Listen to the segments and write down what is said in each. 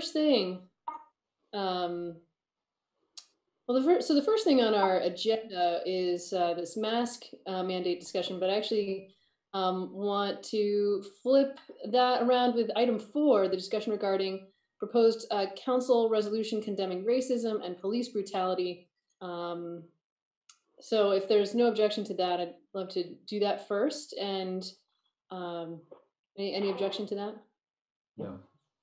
first thing, um, well, the first, so the first thing on our agenda is uh, this mask uh, mandate discussion, but I actually um, want to flip that around with item four, the discussion regarding proposed uh, council resolution condemning racism and police brutality. Um, so if there's no objection to that, I'd love to do that first. And um, any, any objection to that? No.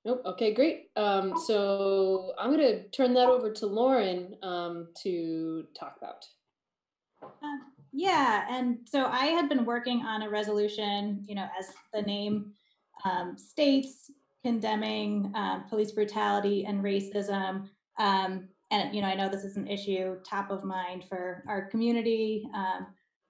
Nope. Okay, great. Um, so I'm going to turn that over to Lauren um, to talk about. Um, yeah, and so I had been working on a resolution, you know, as the name um, states, condemning um, police brutality and racism. Um, and you know, I know this is an issue top of mind for our community.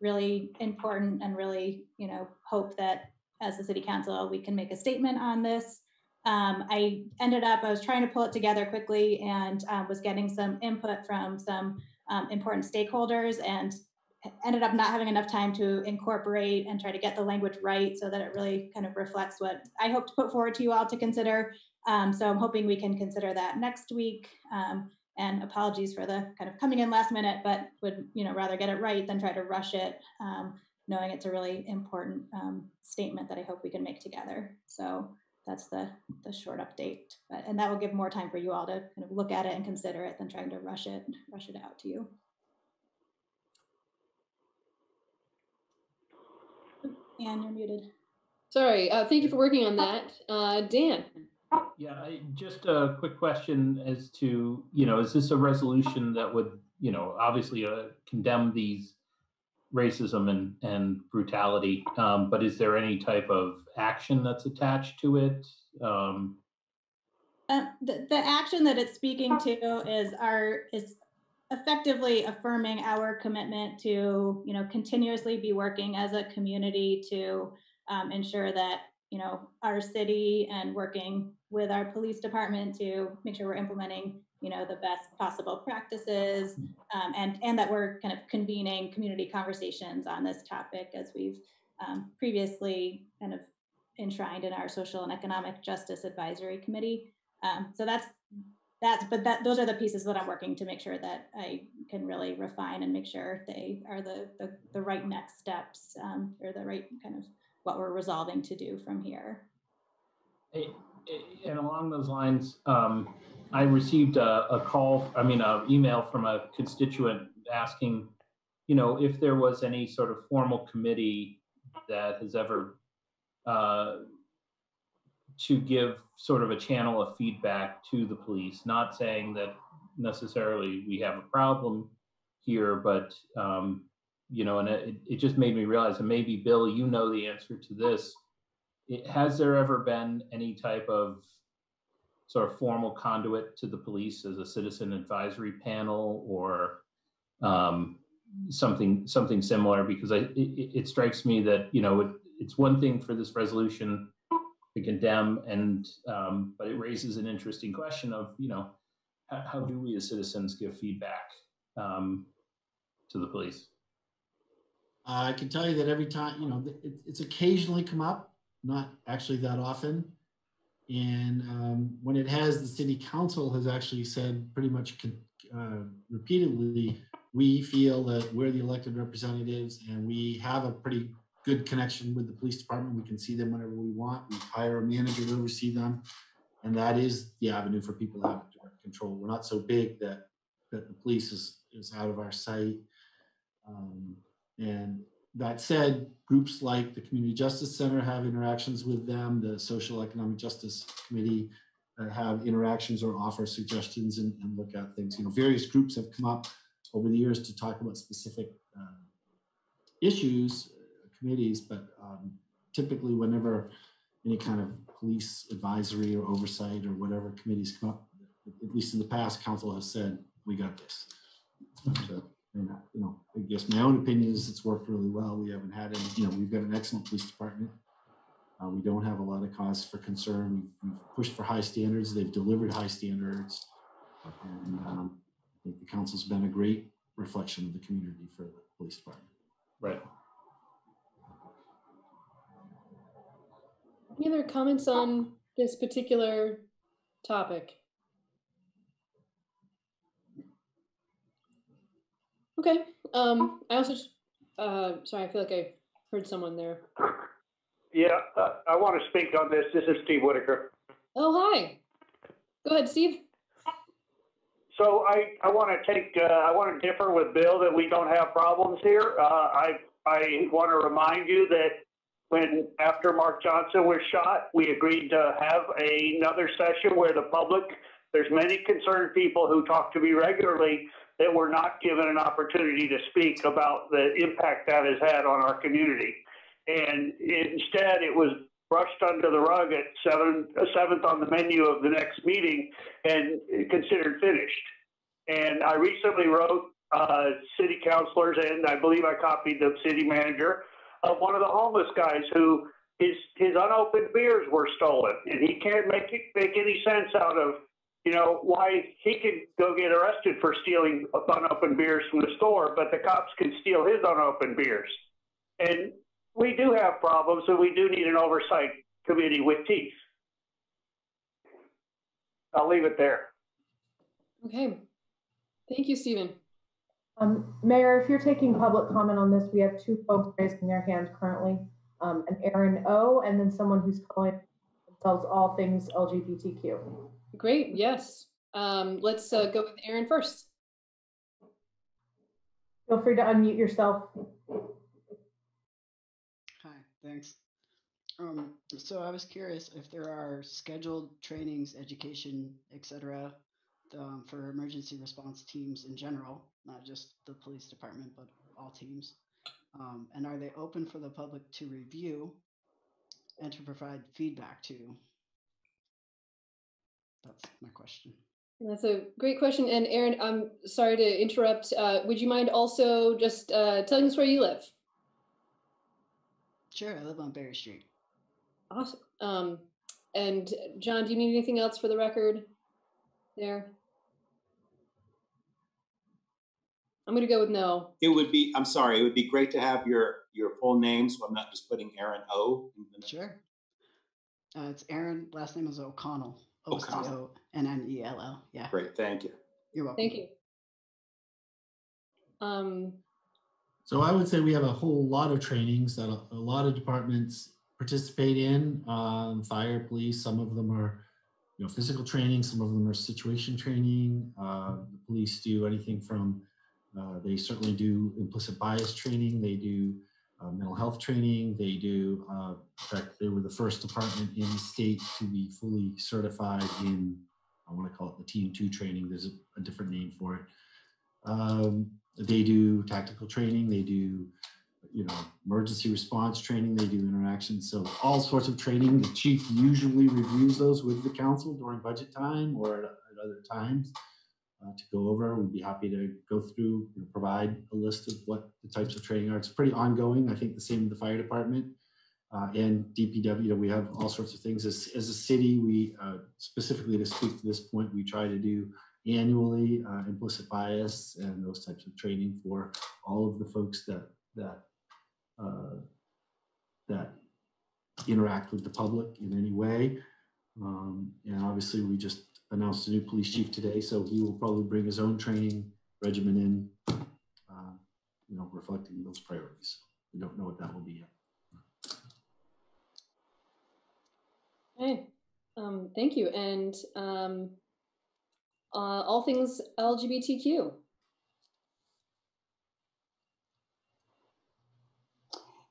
Really important, and really, you know, hope that as the city council we can make a statement on this. Um, I ended up, I was trying to pull it together quickly and um, was getting some input from some um, important stakeholders and ended up not having enough time to incorporate and try to get the language right so that it really kind of reflects what I hope to put forward to you all to consider. Um, so I'm hoping we can consider that next week. Um, and apologies for the kind of coming in last minute, but would you know rather get it right than try to rush it, um, knowing it's a really important um, statement that I hope we can make together. So that's the the short update, but, and that will give more time for you all to kind of look at it and consider it than trying to rush it, rush it out to you. And you're muted. Sorry. Uh, thank you for working on that. Uh, Dan. Yeah, I, just a quick question as to, you know, is this a resolution that would, you know, obviously uh, condemn these racism and, and brutality, um, but is there any type of action that's attached to it? Um, uh, the, the action that it's speaking to is our is effectively affirming our commitment to you know continuously be working as a community to um, ensure that you know our city and working with our police department to make sure we're implementing you know the best possible practices um, and and that we're kind of convening community conversations on this topic as we've um, previously kind of enshrined in our social and economic justice advisory committee. Um, so that's that's but that those are the pieces that i'm working to make sure that i can really refine and make sure they are the the, the right next steps um, or the right kind of what we're resolving to do from here. And along those lines um, i received a, a call i mean an email from a constituent asking you know if there was any sort of formal committee that has ever uh, to give sort of a channel of feedback to the police, not saying that necessarily we have a problem here, but um, you know, and it, it just made me realize, and maybe Bill, you know the answer to this. It, has there ever been any type of sort of formal conduit to the police as a citizen advisory panel or um, something something similar? Because I, it, it strikes me that you know it, it's one thing for this resolution to condemn, and um, but it raises an interesting question of you know how, how do we as citizens give feedback um, to the police? I can tell you that every time you know it, it's occasionally come up, not actually that often, and um, when it has, the city council has actually said pretty much uh, repeatedly, we feel that we're the elected representatives and we have a pretty good connection with the police department. We can see them whenever we want. We hire a manager to oversee them. And that is the avenue for people to have direct control. We're not so big that, that the police is, is out of our sight. Um, and that said, groups like the Community Justice Center have interactions with them. The Social Economic Justice Committee uh, have interactions or offer suggestions and, and, look at things. You know, various groups have come up over the years to talk about specific uh, issues committees, but um, typically whenever any kind of police advisory or oversight or whatever committees come up, at least in the past, council has said, we got this. So, and, you know, I guess my own opinion is it's worked really well. We haven't had any, you know, we've got an excellent police department. Uh, we don't have a lot of cause for concern. We've, we've, pushed for high standards. They've delivered high standards. And um, I think the council's been a great reflection of the community for the police department. Right. Any other comments on this particular topic? Okay, um, I also, just- uh, sorry, I feel like I heard someone there. Yeah, uh, I want to speak on this. This is Steve Whitaker. Oh, hi. Go ahead, Steve. So I, I want to take, uh, I want to differ with Bill that we don't have problems here. Uh, I, I want to remind you that when, after Mark Johnson was shot, we agreed to have another session where the public, there's many concerned people who talk to me regularly that were not given an opportunity to speak about the impact that has had on our community. And instead, it was brushed under the rug at seven, seventh on the menu of the next meeting and considered finished. And I recently wrote uh, city councilors, and I believe I copied the city manager of one of the homeless guys who his his unopened beers were stolen, and he can't make it, make any sense out of you know why he can go get arrested for stealing unopened beers from the store, but the cops can steal his unopened beers. And we do have problems, and we do need an oversight committee with teeth. I'll leave it there. Okay. Thank you, Stephen. Um, Mayor, if you're taking public comment on this, we have two folks raising their hand currently. Um, an Aaron O and then someone who's calling themselves all things LGBTQ. Great, yes. Um, let's uh, go with Aaron first. Feel free to unmute yourself. Hi, thanks. Um, so I was curious if there are scheduled trainings, education, etc., um, for emergency response teams in general, not just the police department, but all teams. Um, and are they open for the public to review and to provide feedback to? That's my question. That's a great question. And Aaron, I'm sorry to interrupt. Uh, would you mind also just uh, telling us where you live? Sure, I live on Berry Street. Awesome. Um, and John, do you need anything else for the record there? I'm going to go with no. It would be, I'm sorry, it would be great to have your, your full name, so I'm not just putting Aaron O. in the- Sure. Uh, it's Aaron. Last name is O'Connell. O C O'Connell. O N N E L L. Yeah. Great, thank you. You're welcome. Thank you. Um, So I would say we have a whole lot of trainings that a, a lot of departments participate in. Um, fire, police, some of them are, you know, physical training, some of them are situation training. Uh, the police do anything from, uh, they certainly do implicit bias training. They do uh, mental health training. They do, uh, in fact, they were the first department in the state to be fully certified in, I want to call it the team two training. There's a, a different name for it. Um, they do tactical training. They do, you know, emergency response training. They do interactions. So all sorts of training. The chief usually reviews those with the council during budget time or at, at other times uh, to go over. We'd be happy to go through and provide a list of what the types of training are. It's pretty ongoing. I think the same with the fire department. Uh, and DPW, we have all sorts of things. As, as a city, we uh, specifically to speak to this point, we try to do annually uh, implicit bias and those types of training for all of the folks that that uh, that interact with the public in any way. Um, and obviously, we just announced a new police chief today, so he will probably bring his own training regimen in, uh, you know, reflecting those priorities. We don't know what that will be yet. okay. Um, thank you. And um, uh, all things LGBTQ.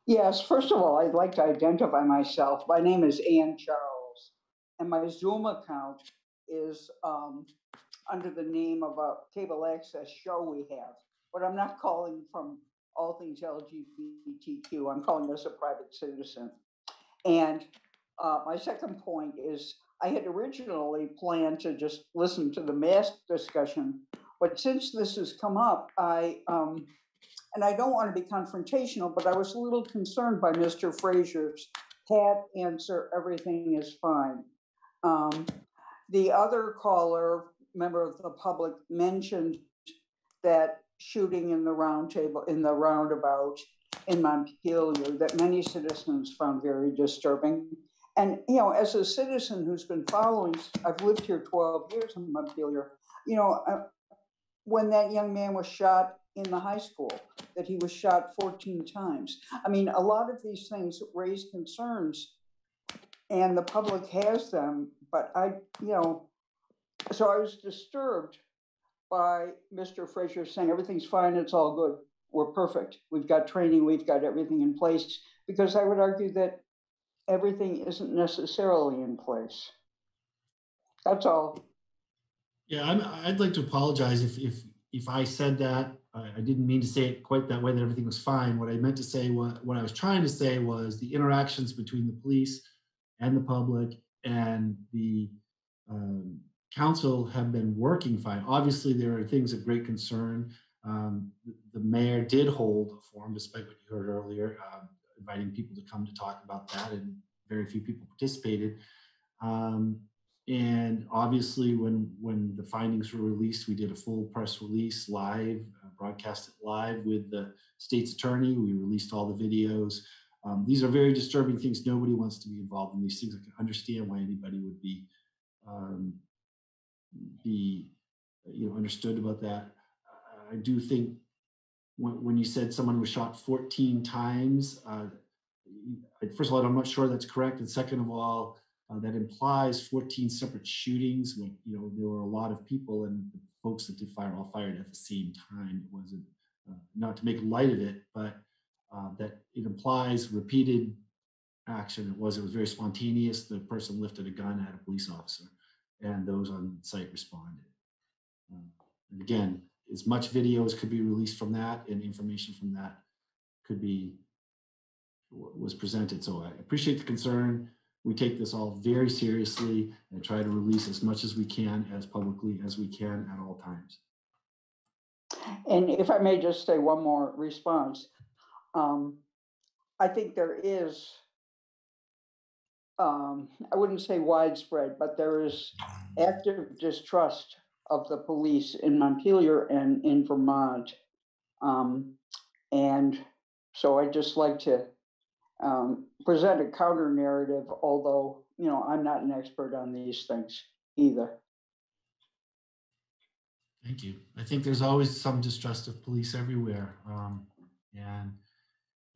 Yes, first of all, I'd like to identify myself. My name is Ann Charles, and my Zoom account is um, under the name of a cable access show we have. But I'm not calling from all things LGBTQ. I'm calling as a private citizen. And uh, my second point is I had originally planned to just listen to the mask discussion, but since this has come up, I um, and I don't want to be confrontational, but I was a little concerned by Mr. Fraser's pat answer, everything is fine. Um, the other caller, member of the public, mentioned that shooting in the round table, in the roundabout in Montpelier, that many citizens found very disturbing. And, you know, as a citizen who's been following, I've lived here 12 years in Montpelier, you know, uh, when that young man was shot in the high school, that he was shot 14 times. I mean, a lot of these things raise concerns and the public has them, but I, you know, so I was disturbed by Mr. Fraser saying everything's fine, it's all good, we're perfect, we've got training, we've got everything in place, because I would argue that everything isn't necessarily in place. That's all. Yeah, I'm, I'd like to apologize if, if, if I said that. I, I didn't mean to say it quite that way, that everything was fine. What I meant to say, what, what I was trying to say was the interactions between the police and the public and the um, council have been working fine. Obviously, there are things of great concern. Um, the, mayor did hold a forum, despite what you heard earlier, um, inviting people to come to talk about that, and very few people participated. Um, and obviously, when when the findings were released, we did a full press release live, uh, broadcast it live with the state's attorney. We released all the videos. Um, these are very disturbing things. Nobody wants to be involved in these things. I can understand why anybody would be um, be you know understood about that. I do think when, when you said someone was shot 14 times, uh, first of all, I'm not sure that's correct, and second of all, uh, that implies 14 separate shootings. When you know there were a lot of people, and the folks that did fire all fired at the same time. It wasn't uh, not to make light of it, but uh, that it implies repeated action. It was it was very spontaneous. The person lifted a gun at a police officer, and those on site responded. Um, and again, as much video as could be released from that, and information from that could be was presented. So I appreciate the concern. We take this all very seriously and try to release as much as we can, as publicly as we can at all times. And if I may just say one more response, um, I think there is, um, I wouldn't say widespread, but there is active distrust of the police in Montpelier and in Vermont. Um, and so I'd just like to um, present a counter narrative, although, you know, I'm not an expert on these things either. Thank you. I think there's always some distrust of police everywhere. Um, and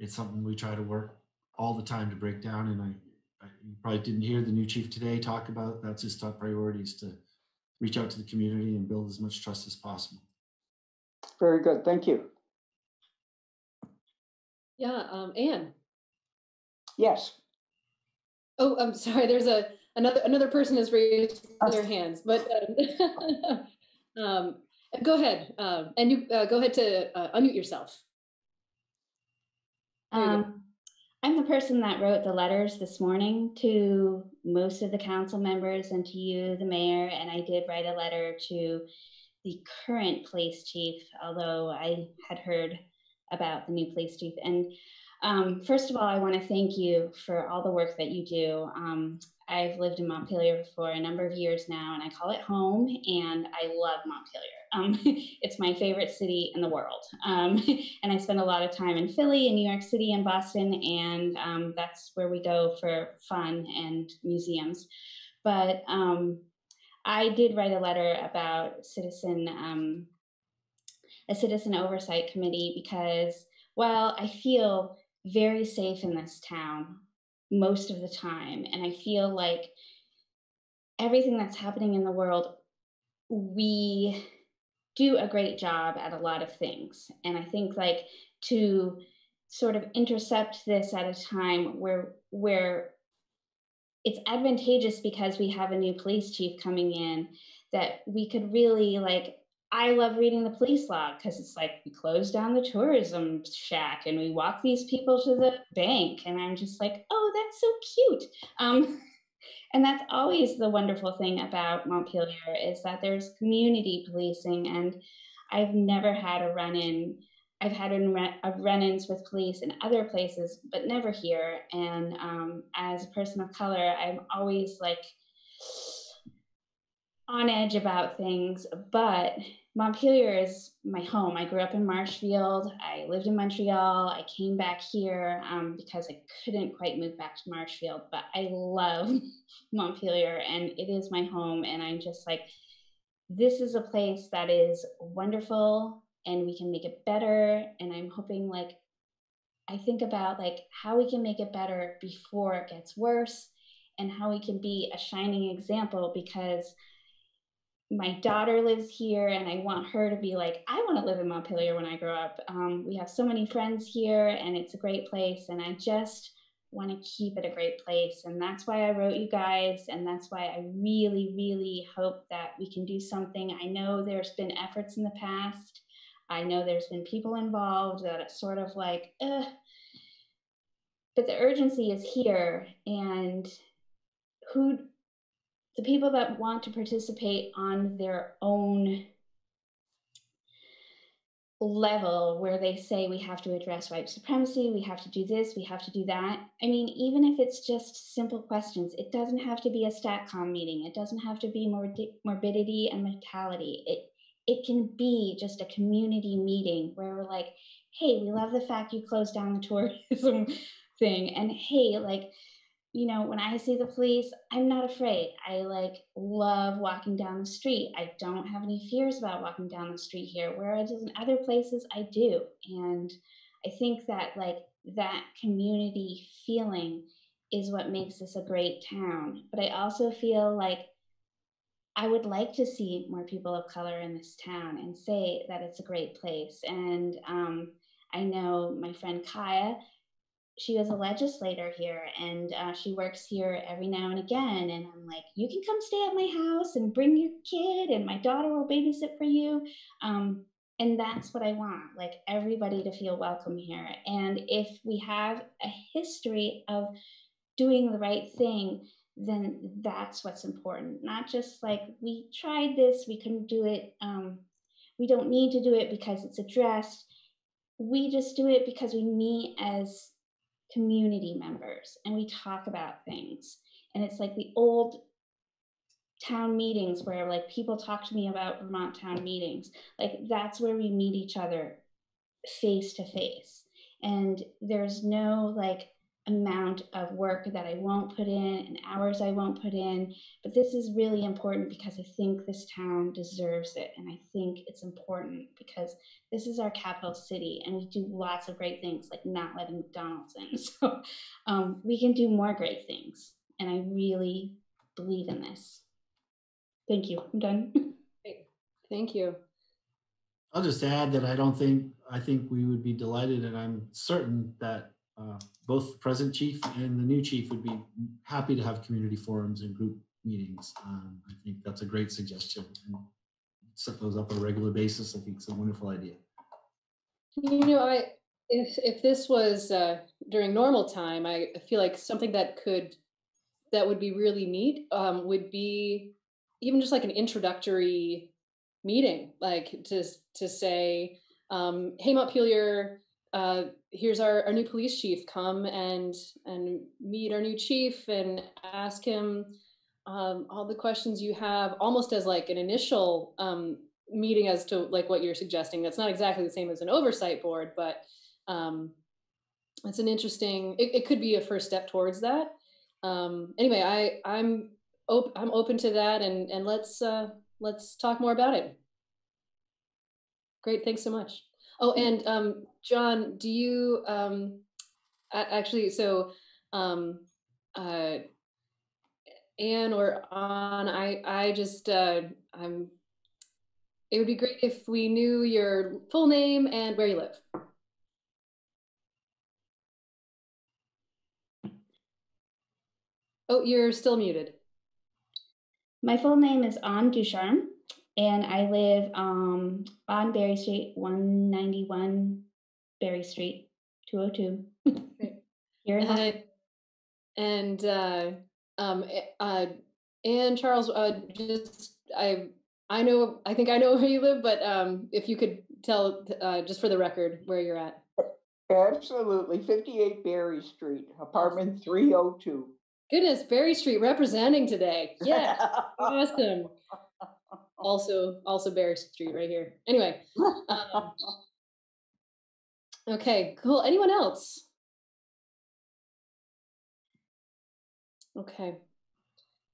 it's something we try to work all the time to break down. And I, I you probably didn't hear the new chief today talk about that's his top priorities to reach out to the community and build as much trust as possible. Very good. Thank you. Yeah, um, Anne. Yes. Oh, I'm sorry. There's a another another person has raised Uh, their hands, but um, um, go ahead. Uh, and you uh, go ahead to uh, unmute yourself. Um, I'm the person that wrote the letters this morning to most of the council members and to you, the mayor, and I did write a letter to the current police chief, although I had heard about the new police chief. And um, first of all, I want to thank you for all the work that you do. Um, I've lived in Montpelier for a number of years now, and I call it home, and I love Montpelier. Um, it's my favorite city in the world. Um, and I spend a lot of time in Philly and New York City and Boston, and um, that's where we go for fun and museums. But um, I did write a letter about citizen um, a citizen oversight committee because, well, I feel very safe in this town most of the time, and I feel like everything that's happening in the world, we do a great job at a lot of things. And I think like to sort of intercept this at a time where where it's advantageous because we have a new police chief coming in that we could really like I love reading the police log because it's like we close down the tourism shack and we walk these people to the bank and I'm just like, oh, that's so cute. Um, and that's always the wonderful thing about Montpelier is that there's community policing, and I've never had a run-in. I've had a run-ins with police in other places, but never here. And um, as a person of color, I'm always like on edge about things, but Montpelier is my home. I grew up in Marshfield. I lived in Montreal. I came back here um, because I couldn't quite move back to Marshfield, but I love Montpelier and it is my home. And I'm just like, this is a place that is wonderful and we can make it better. And I'm hoping, like, I think about like how we can make it better before it gets worse and how we can be a shining example because my daughter lives here and I want her to be like, I want to live in Montpelier when I grow up. Um, we have so many friends here and it's a great place. And I just want to keep it a great place. And that's why I wrote you guys. And that's why I really, really hope that we can do something. I know there's been efforts in the past. I know there's been people involved that it's sort of like, Ugh. but the urgency is here. And who the people that want to participate on their own level where they say we have to address white supremacy, we have to do this, we have to do that. I mean, even if it's just simple questions, it doesn't have to be a StatCom meeting. It doesn't have to be mordi- morbidity and mortality. It it can be just a community meeting where we're like, hey, we love the fact you closed down the tourism thing, and hey, like you know, when I see the police, I'm not afraid. I like love walking down the street. I don't have any fears about walking down the street here, whereas in other places I do. And I think that like that community feeling is what makes this a great town. But I also feel like I would like to see more people of color in this town and say that it's a great place. And um, I know my friend Kiah she was a legislator here and uh, she works here every now and again and i'm like you can come stay at my house and bring your kid and my daughter will babysit for you. Um, and that's what i want like everybody to feel welcome here. And if we have a history of doing the right thing then that's what's important. Not just like we tried this we couldn't do it um, we don't need to do it because it's addressed. We just do it because we meet as community members and we talk about things. And it's like the old town meetings where like people talk to me about Vermont town meetings. Like that's where we meet each other face to face. And there's no like amount of work that I won't put in and hours I won't put in. But this is really important because I think this town deserves it. And I think it's important because this is our capital city and we do lots of great things like not letting McDonald's in. So um, we can do more great things. And I really believe in this. Thank you. I'm done. Thank you. I'll just add that I don't think, I think we would be delighted and I'm certain that uh, both the present chief and the new chief would be happy to have community forums and group meetings. Um, I think that's a great suggestion. And set those up on a regular basis. I think it's a wonderful idea. You know, I if if this was uh, during normal time, I feel like something that could that would be really neat um, would be even just like an introductory meeting, like to to say, um, "Hey, Montpelier, uh, here's our, our new police chief. Come and and meet our new chief and ask him um, all the questions you have, almost as like an initial um, meeting as to like what you're suggesting. That's not exactly the same as an oversight board, but um, it's an interesting. It, it could be a first step towards that. Um, anyway, I I'm op- I'm open to that, and and let's uh, let's talk more about it. Great, thanks so much. Oh, and um, John, do you um, actually? So, um, uh, Anne or on, I I just uh, I'm. It would be great if we knew your full name and where you live. Oh, you're still muted. My full name is Anne Ducharme and I live um, on Berry Street, 191 Berry Street, 202. Here in and, and uh, um, eh, uh, and Charles, uh, just I I know I think I know where you live, but um, if you could tell uh, just for the record where you're at. Absolutely, 58 Berry Street, apartment 302. Goodness, Berry Street representing today. Yeah, awesome. Also, also Berry Street right here. Anyway. um, Okay, cool. Anyone else? Okay.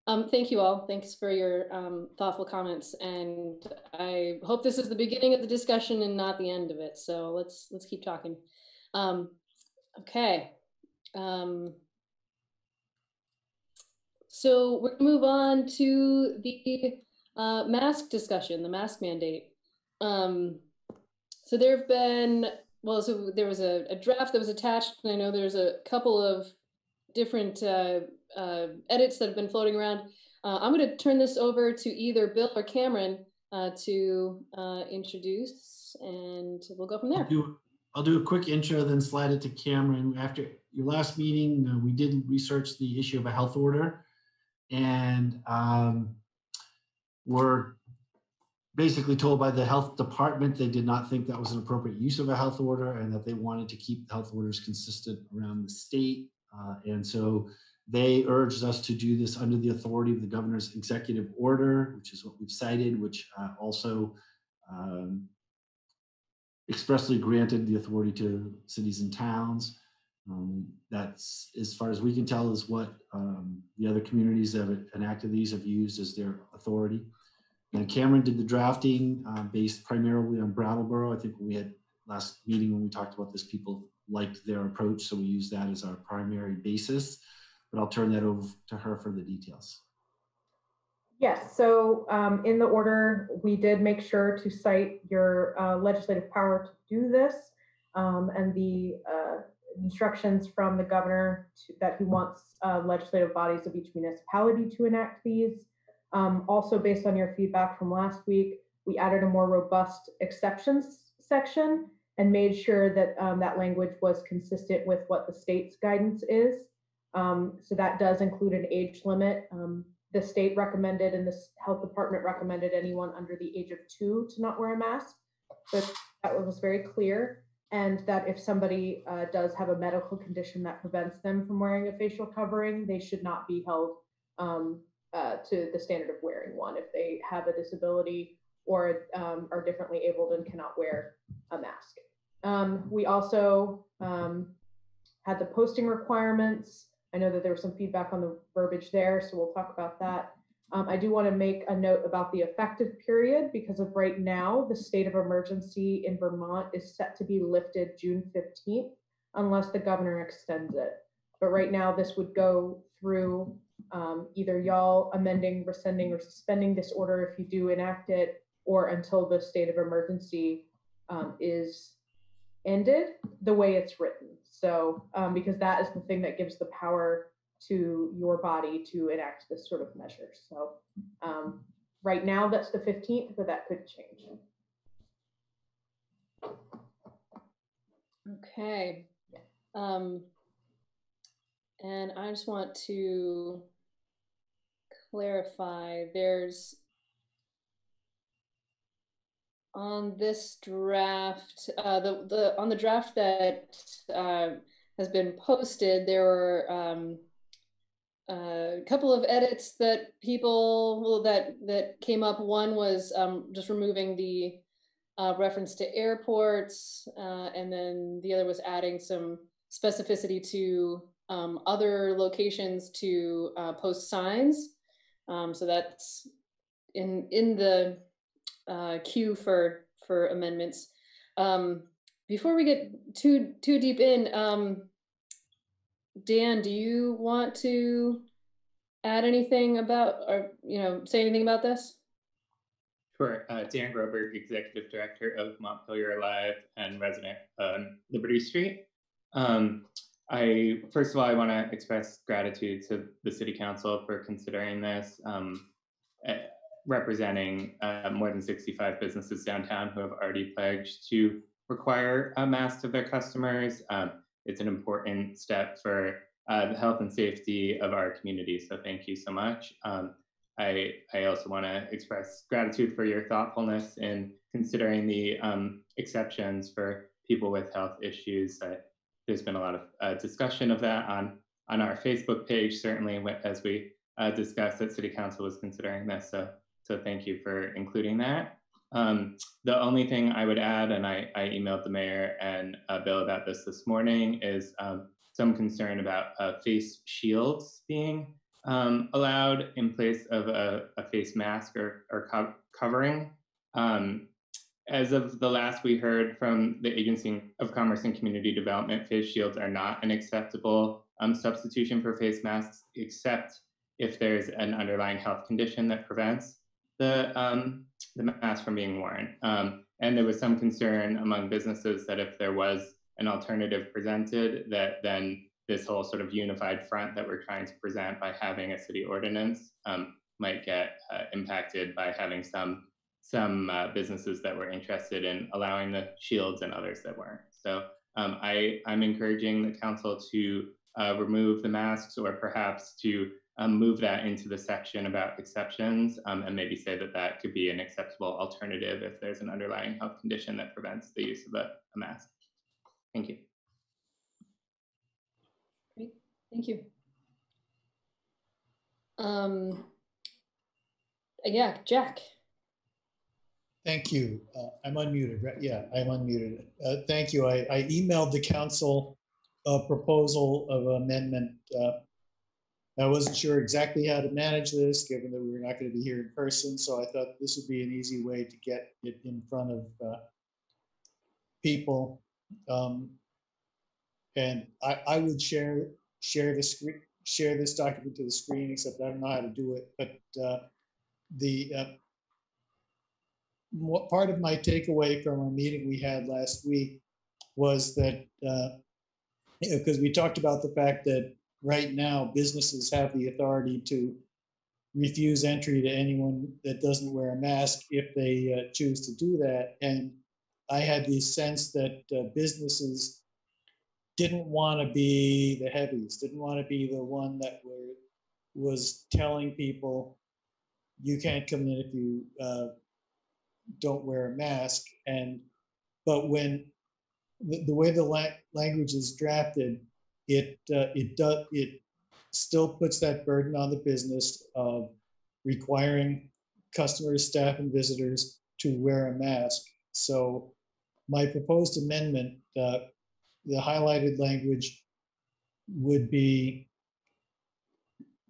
Um, thank you all. Thanks for your um, thoughtful comments, and I hope this is the beginning of the discussion and not the end of it. So let's let's keep talking. Um, okay. Um, so we're gonna move on to the uh, mask discussion, the mask mandate. Um, so there have been well, so there was a, a draft that was attached, and I know there's a couple of different uh, uh, edits that have been floating around. Uh, I'm going to turn this over to either Bill or Cameron uh, to uh, introduce, and we'll go from I'll there. do, I'll do a quick intro, then slide it to Cameron. After your last meeting, we did research the issue of a health order. And um, we're basically told by the health department they did not think that was an appropriate use of a health order and that they wanted to keep health orders consistent around the state. Uh, and so they urged us to do this under the authority of the governor's executive order, which is what we've cited, which uh, also um, expressly granted the authority to cities and towns. Um, that's, as far as we can tell, is what um, the other communities that have enacted these have used as their authority. And Cameron did the drafting uh, based primarily on Brattleboro. I think we had last meeting when we talked about this, people liked their approach, so we use that as our primary basis. But I'll turn that over to her for the details. Yes, so um, in the order, we did make sure to cite your uh, legislative power to do this um, and the uh, instructions from the governor to, that he wants uh, legislative bodies of each municipality to enact these. Um, also, based on your feedback from last week, we added a more robust exceptions section and made sure that um, that language was consistent with what the state's guidance is. Um, so that does include an age limit. Um, the state recommended and the health department recommended anyone under the age of two to not wear a mask. But that was very clear. And that if somebody uh, does have a medical condition that prevents them from wearing a facial covering, they should not be held um, uh, to the standard of wearing one if they have a disability or um, are differently abled and cannot wear a mask. Um, we also um, had the posting requirements. I know that there was some feedback on the verbiage there, so we'll talk about that. Um, I do want to make a note about the effective period because of right now, the state of emergency in Vermont is set to be lifted June 15th unless the governor extends it. But right now, this would go through um, either y'all amending, rescinding, or suspending this order if you do enact it, or until the state of emergency um, is ended the way it's written. So, um, because that is the thing that gives the power to your body to enact this sort of measure. So, um, right now that's the 15th, but that could change. Okay. Um, and I just want to clarify, there's on this draft, uh, the, the, on the draft that, uh, has been posted, there were, um, a couple of edits that people, well, that, that came up. One was, um, just removing the, uh, reference to airports, uh, and then the other was adding some specificity to um, other locations to uh, post signs. Um, so that's in in the uh, queue for for amendments. Um, before we get too too deep in, um, Dan, do you want to add anything about or you know say anything about this? Sure. Uh, Dan Groberg, Executive Director of Montpelier Alive and resident on Liberty Street. Um, I first of all, I want to express gratitude to the City Council for considering this, um, eh, representing uh, more than 65 businesses downtown who have already pledged to require a mask of their customers. Um, it's an important step for uh, the health and safety of our community. So thank you so much. Um, I, I also want to express gratitude for your thoughtfulness in considering the um, exceptions for people with health issues. I, there's been a lot of uh, discussion of that on, on our Facebook page, certainly as we uh, discussed that City Council was considering this. So so thank you for including that. Um, the only thing I would add, and I, I emailed the mayor and uh, Bill about this this morning, is um, some concern about uh, face shields being um, allowed in place of a, a face mask or, or co- covering. Um, as of the last we heard from the Agency of Commerce and Community Development, face shields are not an acceptable um, substitution for face masks, except if there's an underlying health condition that prevents the, um, the mask from being worn. Um, and there was some concern among businesses that if there was an alternative presented, that then this whole sort of unified front that we're trying to present by having a city ordinance um, might get uh, impacted by having some some uh, businesses that were interested in allowing the shields and others that weren't. So um, I, I'm encouraging the council to uh, remove the masks or perhaps to um, move that into the section about exceptions um, and maybe say that that could be an acceptable alternative if there's an underlying health condition that prevents the use of a, a mask. Thank you. Great, thank you. Um, yeah, Jack. Thank you. Uh, I'm unmuted, right? Yeah, I'm unmuted. Uh, Thank you. I, I emailed the council a proposal of amendment. uh, I wasn't sure exactly how to manage this, given that we were not going to be here in person, so I thought this would be an easy way to get it in front of uh, people. Um, And I, I would share, share the screen, share this document to the screen, except I don't know how to do it, but uh, the uh, what part of my takeaway from our meeting we had last week was that uh, because we talked about the fact that right now businesses have the authority to refuse entry to anyone that doesn't wear a mask if they uh, choose to do that. And I had the sense that uh, businesses didn't want to be the heavies, didn't want to be the one that were was telling people you can't come in if you uh, don't wear a mask. And but when the, the way the la- language is drafted, it uh, it does it still puts that burden on the business of requiring customers, staff, and visitors to wear a mask. So my proposed amendment, uh, the highlighted language would be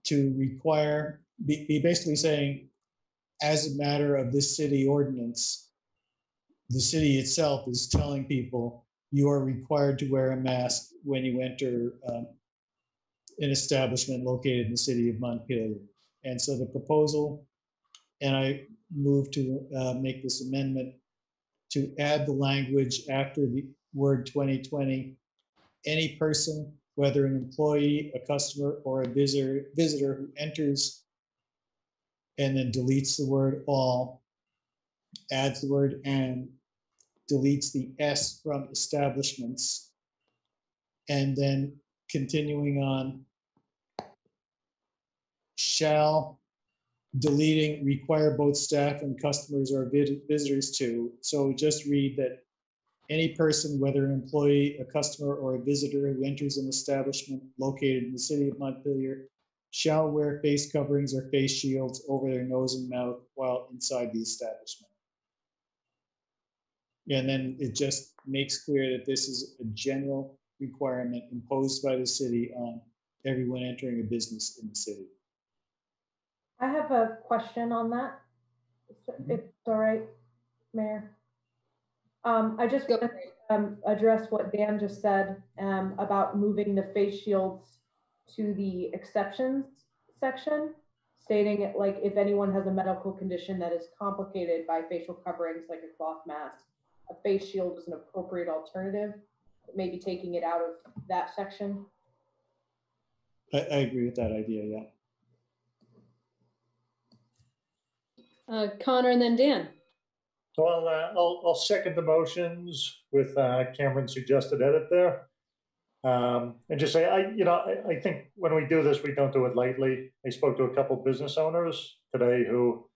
to require, be, be basically saying, as a matter of this city ordinance, the city itself is telling people you are required to wear a mask when you enter um, an establishment located in the city of Montpelier. And so the proposal, and I move to uh, make this amendment to add the language after the word 2020, any person, whether an employee, a customer, or a visitor, visitor who enters and then deletes the word all, adds the word and, deletes the S from establishments, and then continuing on, shall, deleting, require both staff and customers or visitors to. So just read that any person, whether an employee, a customer, or a visitor who enters an establishment located in the city of Montpelier shall wear face coverings or face shields over their nose and mouth while inside the establishment. And then it just makes clear that this is a general requirement imposed by the city on everyone entering a business in the city. I have a question on that. Mm-hmm. It's all right, Mayor. Um, I just want to um, address what Dan just said um, about moving the face shields to the exceptions section, stating it like if anyone has a medical condition that is complicated by facial coverings like a cloth mask, a face shield is an appropriate alternative. Maybe taking it out of that section. I, I agree with that idea, yeah. Uh, Connor and then Dan. So I'll, uh, I'll, I'll second the motions with uh, Cameron's suggested edit there. Um, and just say, I, you know, I, I think when we do this, we don't do it lightly. I spoke to a couple business owners today who,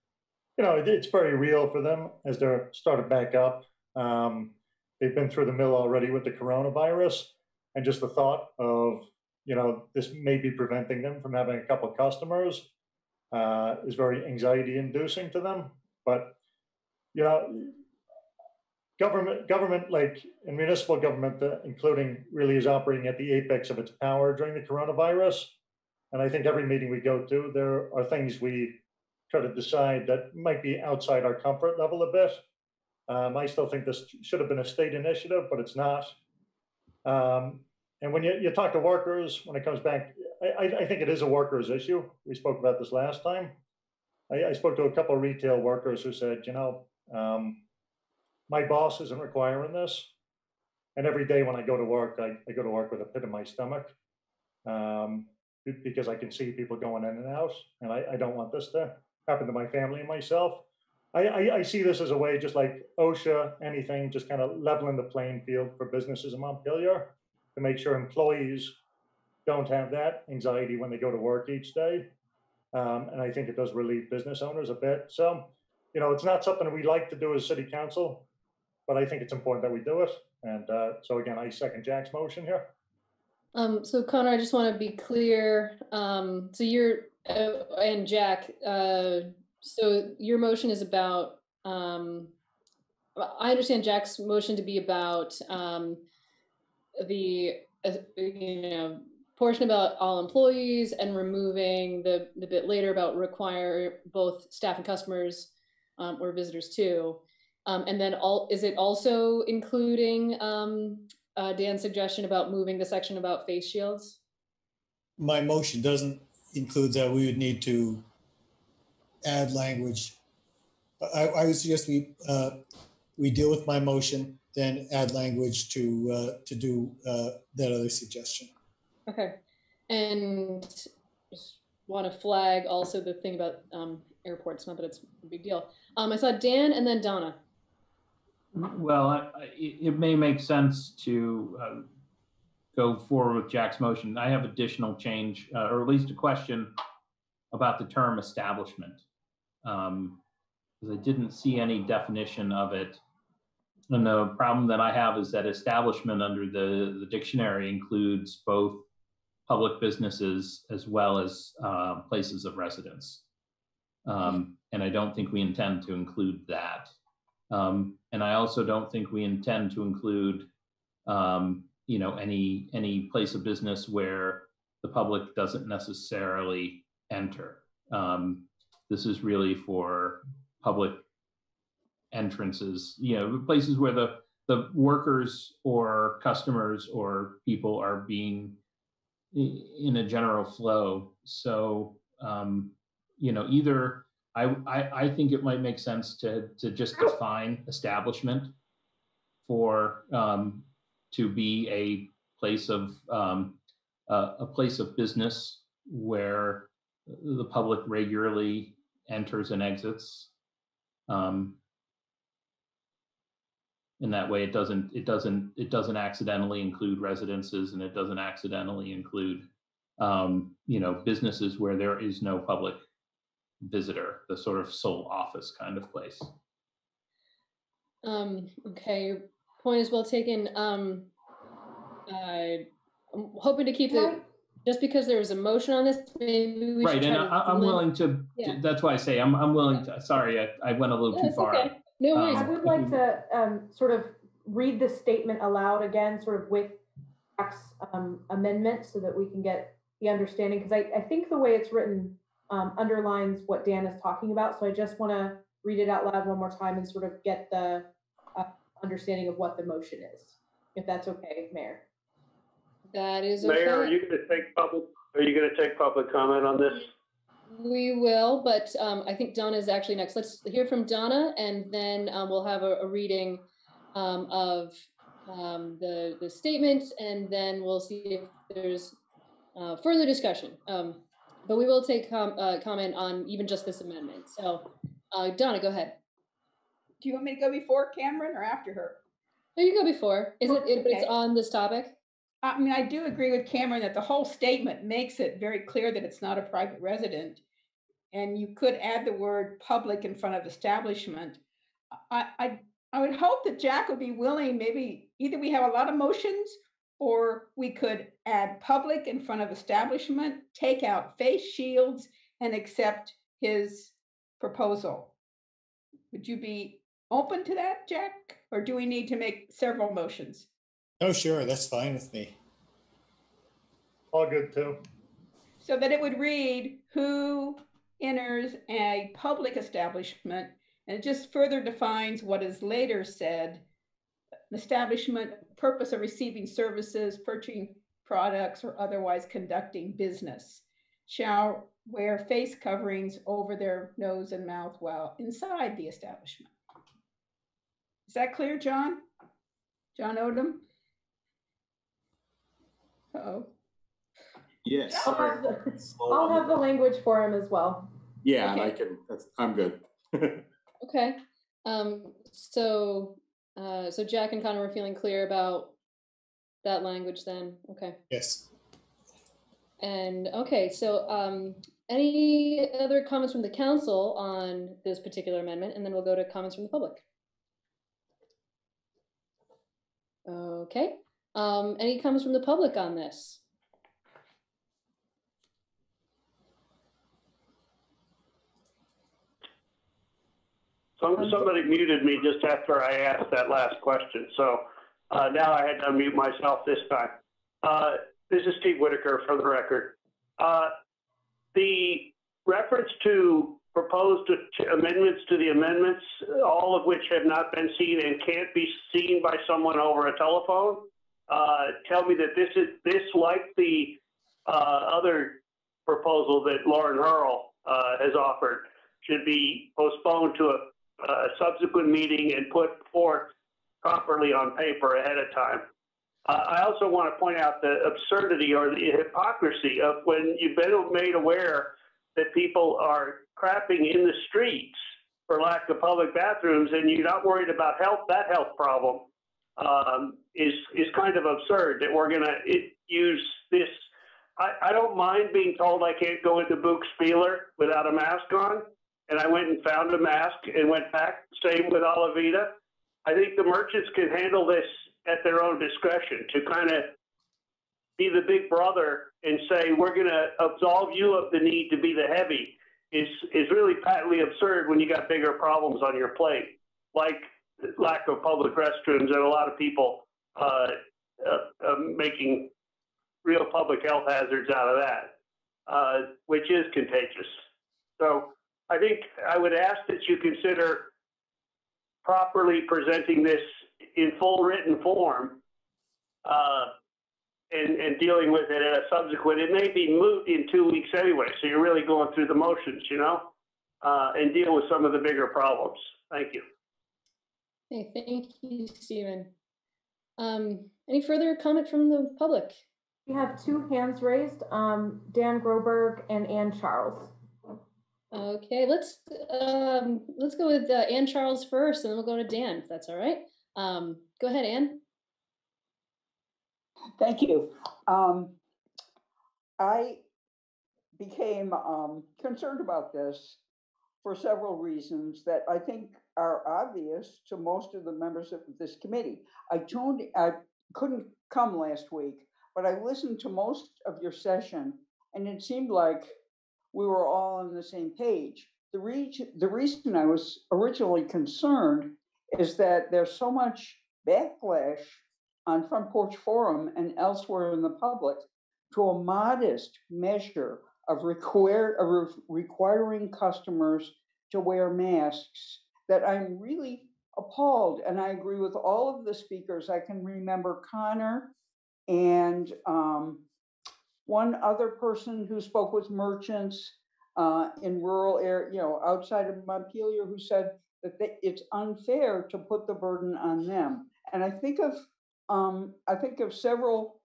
you know, it, it's very real for them as they're started back up. Um, they've been through the mill already with the coronavirus, and just the thought of, you know, this may be preventing them from having a couple customers uh, is very anxiety inducing to them. But, you know, government, government, like in municipal government, uh, including really is operating at the apex of its power during the coronavirus. And I think every meeting we go to, there are things we try to decide that might be outside our comfort level a bit. Um, I still think this should have been a state initiative, but it's not. Um, and when you, you talk to workers, when it comes back, I, I, I think it is a workers issue. We spoke about this last time. I, I spoke to a couple of retail workers who said, you know, um, my boss isn't requiring this. And every day when I go to work, I, I go to work with a pit in my stomach um, because I can see people going in and out. And I, I don't want this to happen to my family and myself. I, I, I see this as a way, just like OSHA, anything, just kind of leveling the playing field for businesses in Montpelier to make sure employees don't have that anxiety when they go to work each day. Um, and I think it does relieve business owners a bit. So, you know, it's not something we like to do as city council, but I think it's important that we do it. And uh, so again, I second Jack's motion here. Um, so Conor, I just want to be clear. Um, so you're, uh, and Jack, uh, so your motion is about, um, I understand Jack's motion to be about, um, the, uh, you know, portion about all employees and removing the, the bit later about require both staff and customers, um, or visitors too. Um, and then all, is it also including, um, uh, Dan's suggestion about moving the section about face shields? My motion doesn't include that. We would need to add language. I, I would suggest we, uh, we deal with my motion, then add language to, uh, to do, uh, that other suggestion. Okay, and just want to flag also the thing about um, airports, not that it's a big deal. Um, I saw Dan and then Donna. Well, I- it, may make sense to uh, go forward with Jack's motion. I have additional change, uh, or at least a question about the term establishment. Um, Because I didn't see any definition of it. And the problem that I have is that establishment under the, the dictionary includes both public businesses as well as uh, places of residence. Um, And I don't think we intend to include that. Um, and I also don't think we intend to include, um, you know, any, any place of business where the public doesn't necessarily enter. Um, this is really for public entrances, you know, places where the, the workers or customers or people are being in a general flow. So, um, you know, either I, I, I think it might make sense to, to just define establishment for, um, to be a place of, um, a, a place of business where the public regularly enters and exits. Um, in that way, it doesn't, it doesn't, it doesn't accidentally include residences and it doesn't accidentally include, um, you know, businesses where there is no public visitor, the sort of sole office kind of place. Um, okay, your point is well taken. Um, I, I'm hoping to keep the, just because there was a motion on this, maybe we should Right, and I, I'm willing to, Yeah. that's why I say, I'm, I'm willing to, sorry, I, I went a little too far. okay. No worries. I Um, would like to um, sort of read the statement aloud again, sort of with Jack's um, amendment so that we can get the understanding, because I, I think the way it's written um, underlines what Dan is talking about. So I just want to read it out loud one more time and sort of get the uh, understanding of what the motion is, if that's okay, Mayor. That is okay. Mayor, are you gonna take public, are you gonna take public comment on this? We will, but um, I think Donna is actually next. Let's hear from Donna, and then um, we'll have a, a reading um, of um, the the statement, and then we'll see if there's uh, further discussion. But we will take com- uh, comment on even just this amendment. So, uh, Donna, go ahead. Do you want me to go before Cameron or after her? No, you go before. Is it? it but it's on this topic. I mean, I do agree with Cameron that the whole statement makes it very clear that it's not a private resident. And you could add the word public in front of establishment. I, I, I would hope that Jack would be willing, maybe either we have a lot of motions or we could add public in front of establishment, take out face shields and accept his proposal. Would you be open to that, Jack? Or do we need to make several motions? Oh, sure, that's fine with me. All good too. So that it would read who enters a public establishment and it just further defines what is later said. An establishment, purpose of receiving services, purchasing products, or otherwise conducting business shall wear face coverings over their nose and mouth while inside the establishment. Is that clear, John? John Odum? Uh-oh. Yes. I'll sorry. have the- I'll have the language for him as well. Yeah, and I can, that's, I'm good. Okay, um, so, uh, so Jack and Conor were feeling clear about that language then, okay. Yes. And, okay, so, um, any other comments from the council on this particular amendment, and then we'll go to comments from the public. Okay, um, any comments from the public on this? Some, somebody muted me just after I asked that last question, so, uh, now I had to unmute myself this time. Uh, this is Steve Whitaker for the record. Uh, the reference to proposed amendments to the amendments, all of which have not been seen and can't be seen by someone over a telephone, uh, tell me that this is, this like the, uh, other proposal that Lauren Hierl, uh, has offered, should be postponed to a, a subsequent meeting and put forth properly on paper ahead of time. Uh, I also want to point out the absurdity or the hypocrisy of when you've been made aware that people are crapping in the streets for lack of public bathrooms and you're not worried about health, that health problem um, is, is kind of absurd that we're going to use this. I, I don't mind being told I can't go into Book Spieler without a mask on. And I went and found a mask and went back. Same with Alavita. I think the merchants can handle this at their own discretion to kind of be the big brother and say, we're going to absolve you of the need to be the heavy is, is really patently absurd when you got bigger problems on your plate, like lack of public restrooms and a lot of people uh, uh, uh, making real public health hazards out of that, uh, which is contagious. So I think I would ask that you consider properly presenting this in full written form uh, and, and dealing with it at a subsequent, it may be moot in two weeks anyway, so you're really going through the motions, you know, uh, and deal with some of the bigger problems. Thank you. Hey, thank you, Stephen. Um, any further comment from the public? We have two hands raised, um, Dan Groberg and Ann Charles. Okay, let's, um, let's go with uh, Ann Charles first, and then we'll go to Dan, if that's all right. Um, go ahead, Ann. Thank you. Um, I became um, concerned about this for several reasons that I think are obvious to most of the members of this committee. I tuned, I couldn't come last week, but I listened to most of your session, and it seemed like we were all on the same page. The, re- the reason I was originally concerned is that there's so much backlash on Front Porch Forum and elsewhere in the public to a modest measure of, require, of requiring customers to wear masks that I'm really appalled. And I agree with all of the speakers. I can remember Conor and um, one other person who spoke with merchants uh, in rural area, you know, outside of Montpelier, who said that they, it's unfair to put the burden on them. And I think of um, I think of several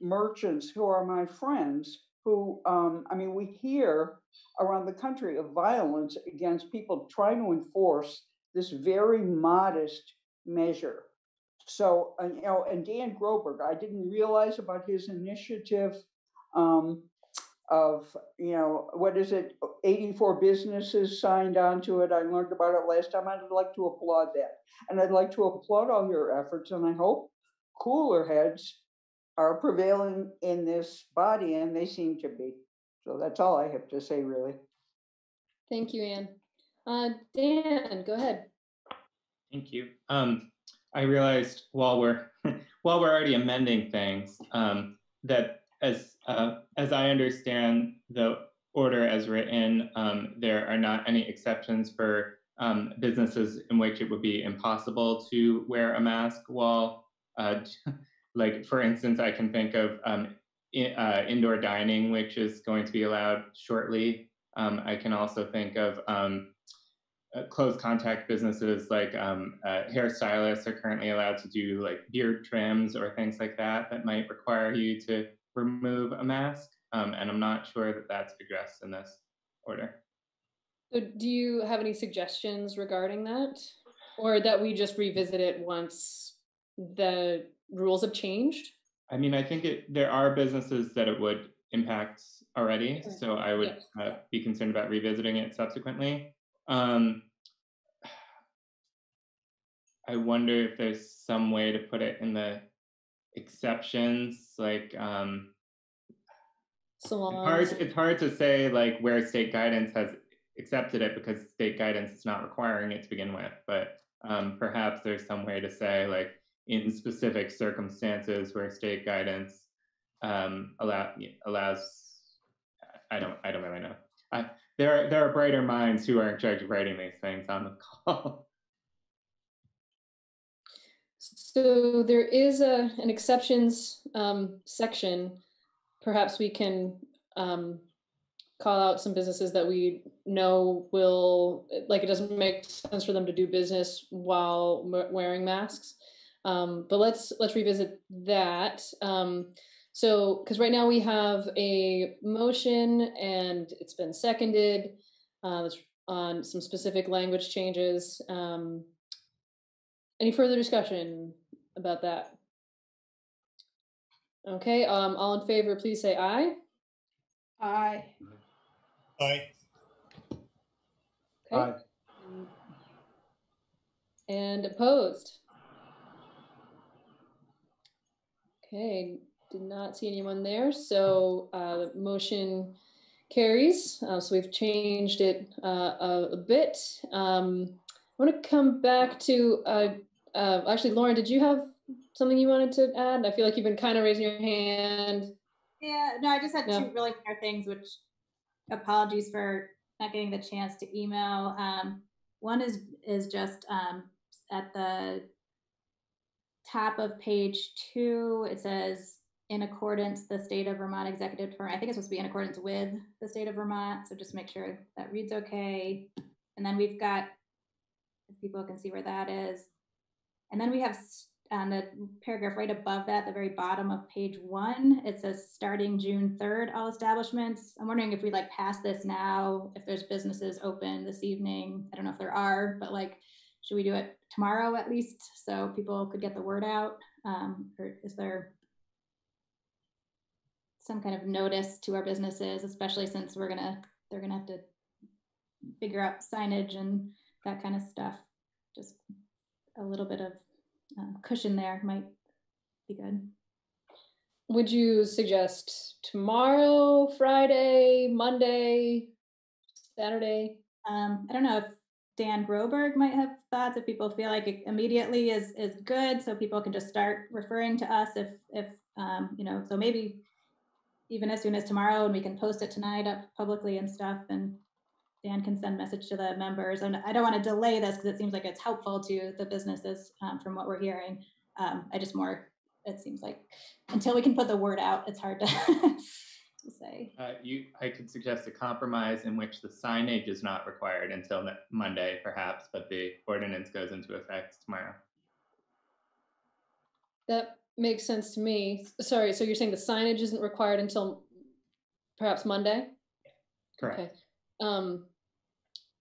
merchants who are my friends who, um, I mean, we hear around the country of violence against people trying to enforce this very modest measure. So, uh, you know, and Dan Groberg, I didn't realize about his initiative um, of, you know, what is it? 84 businesses signed on to it. I learned about it last time. I'd like to applaud that. And I'd like to applaud all your efforts. And I hope cooler heads are prevailing in this body, and they seem to be. So that's all I have to say, really. Thank you, Anne. Uh, Dan, go ahead. Thank you. Um, I realized while we're while we're already amending things um, that as uh, as I understand the order as written, um, there are not any exceptions for um, businesses in which it would be impossible to wear a mask while, uh, like for instance, I can think of um, in, uh, indoor dining, which is going to be allowed shortly. Um, I can also think of um, uh, close contact businesses like um, uh, hairstylists are currently allowed to do like beard trims or things like that that might require you to remove a mask. Um, and I'm not sure that that's addressed in this order. So do you have any suggestions regarding that? Or that we just revisit it once the rules have changed? I mean, I think it, there are businesses that it would impact already, Okay. so I would uh, be concerned about revisiting it subsequently. Um, I wonder if there's some way to put it in the exceptions, like um, it's hard. It's hard to say like where state guidance has accepted it because state guidance is not requiring it to begin with. But um, perhaps there's some way to say like in specific circumstances where state guidance um, allow allows. I don't. I don't really know. I, there, are, there are brighter minds who are in charge of writing these things on the call. So there is a, an exceptions um, section. Perhaps we can um, call out some businesses that we know will, like, it doesn't make sense for them to do business while wearing masks. Um, but let's let's revisit that. Um, so, because right now we have a motion and it's been seconded uh, on some specific language changes. Um, any further discussion about that? Okay, um, all in favor, please say aye. Aye. Aye. Okay. And opposed? Okay, did not see anyone there, so uh, the motion carries. Uh, so we've changed it uh, a, a bit. Um, I want to come back to, uh, actually, Lauren, did you have something you wanted to add? I feel like you've been kind of raising your hand. Yeah, no, I just had Yeah. two really minor things, which apologies for not getting the chance to email. Um, one is is just um, at the top of page two. It says in accordance the state of Vermont executive firm. I think it's supposed to be in accordance with the state of Vermont. So just make sure that reads okay. And then we've got if people can see where that is. And then we have on the paragraph right above that, the very bottom of page one, it says starting June 3rd, all establishments. I'm wondering if we like pass this now, if there's businesses open this evening. I don't know if there are, but like, should we do it tomorrow at least so people could get the word out? Um, or is there some kind of notice to our businesses, especially since we're gonna, they're gonna have to figure out signage and that kind of stuff. Just a little bit of um, cushion there might be good. Would you suggest tomorrow, Friday, Monday, Saturday? Um, I don't know if Dan Groberg might have thoughts if people feel like it immediately is is good, so people can just start referring to us if if um, you know. So maybe even as soon as tomorrow, and we can post it tonight up publicly and stuff, and Dan can send message to the members. And I don't want to delay this because it seems like it's helpful to the businesses um, from what we're hearing. Um, I just more it seems like until we can put the word out, it's hard to, to say. Uh, you, I could suggest a compromise in which the signage is not required until Monday, perhaps, but the ordinance goes into effect tomorrow. That makes sense to me. Sorry, so you're saying the signage isn't required until perhaps Monday? Correct. Okay. Um,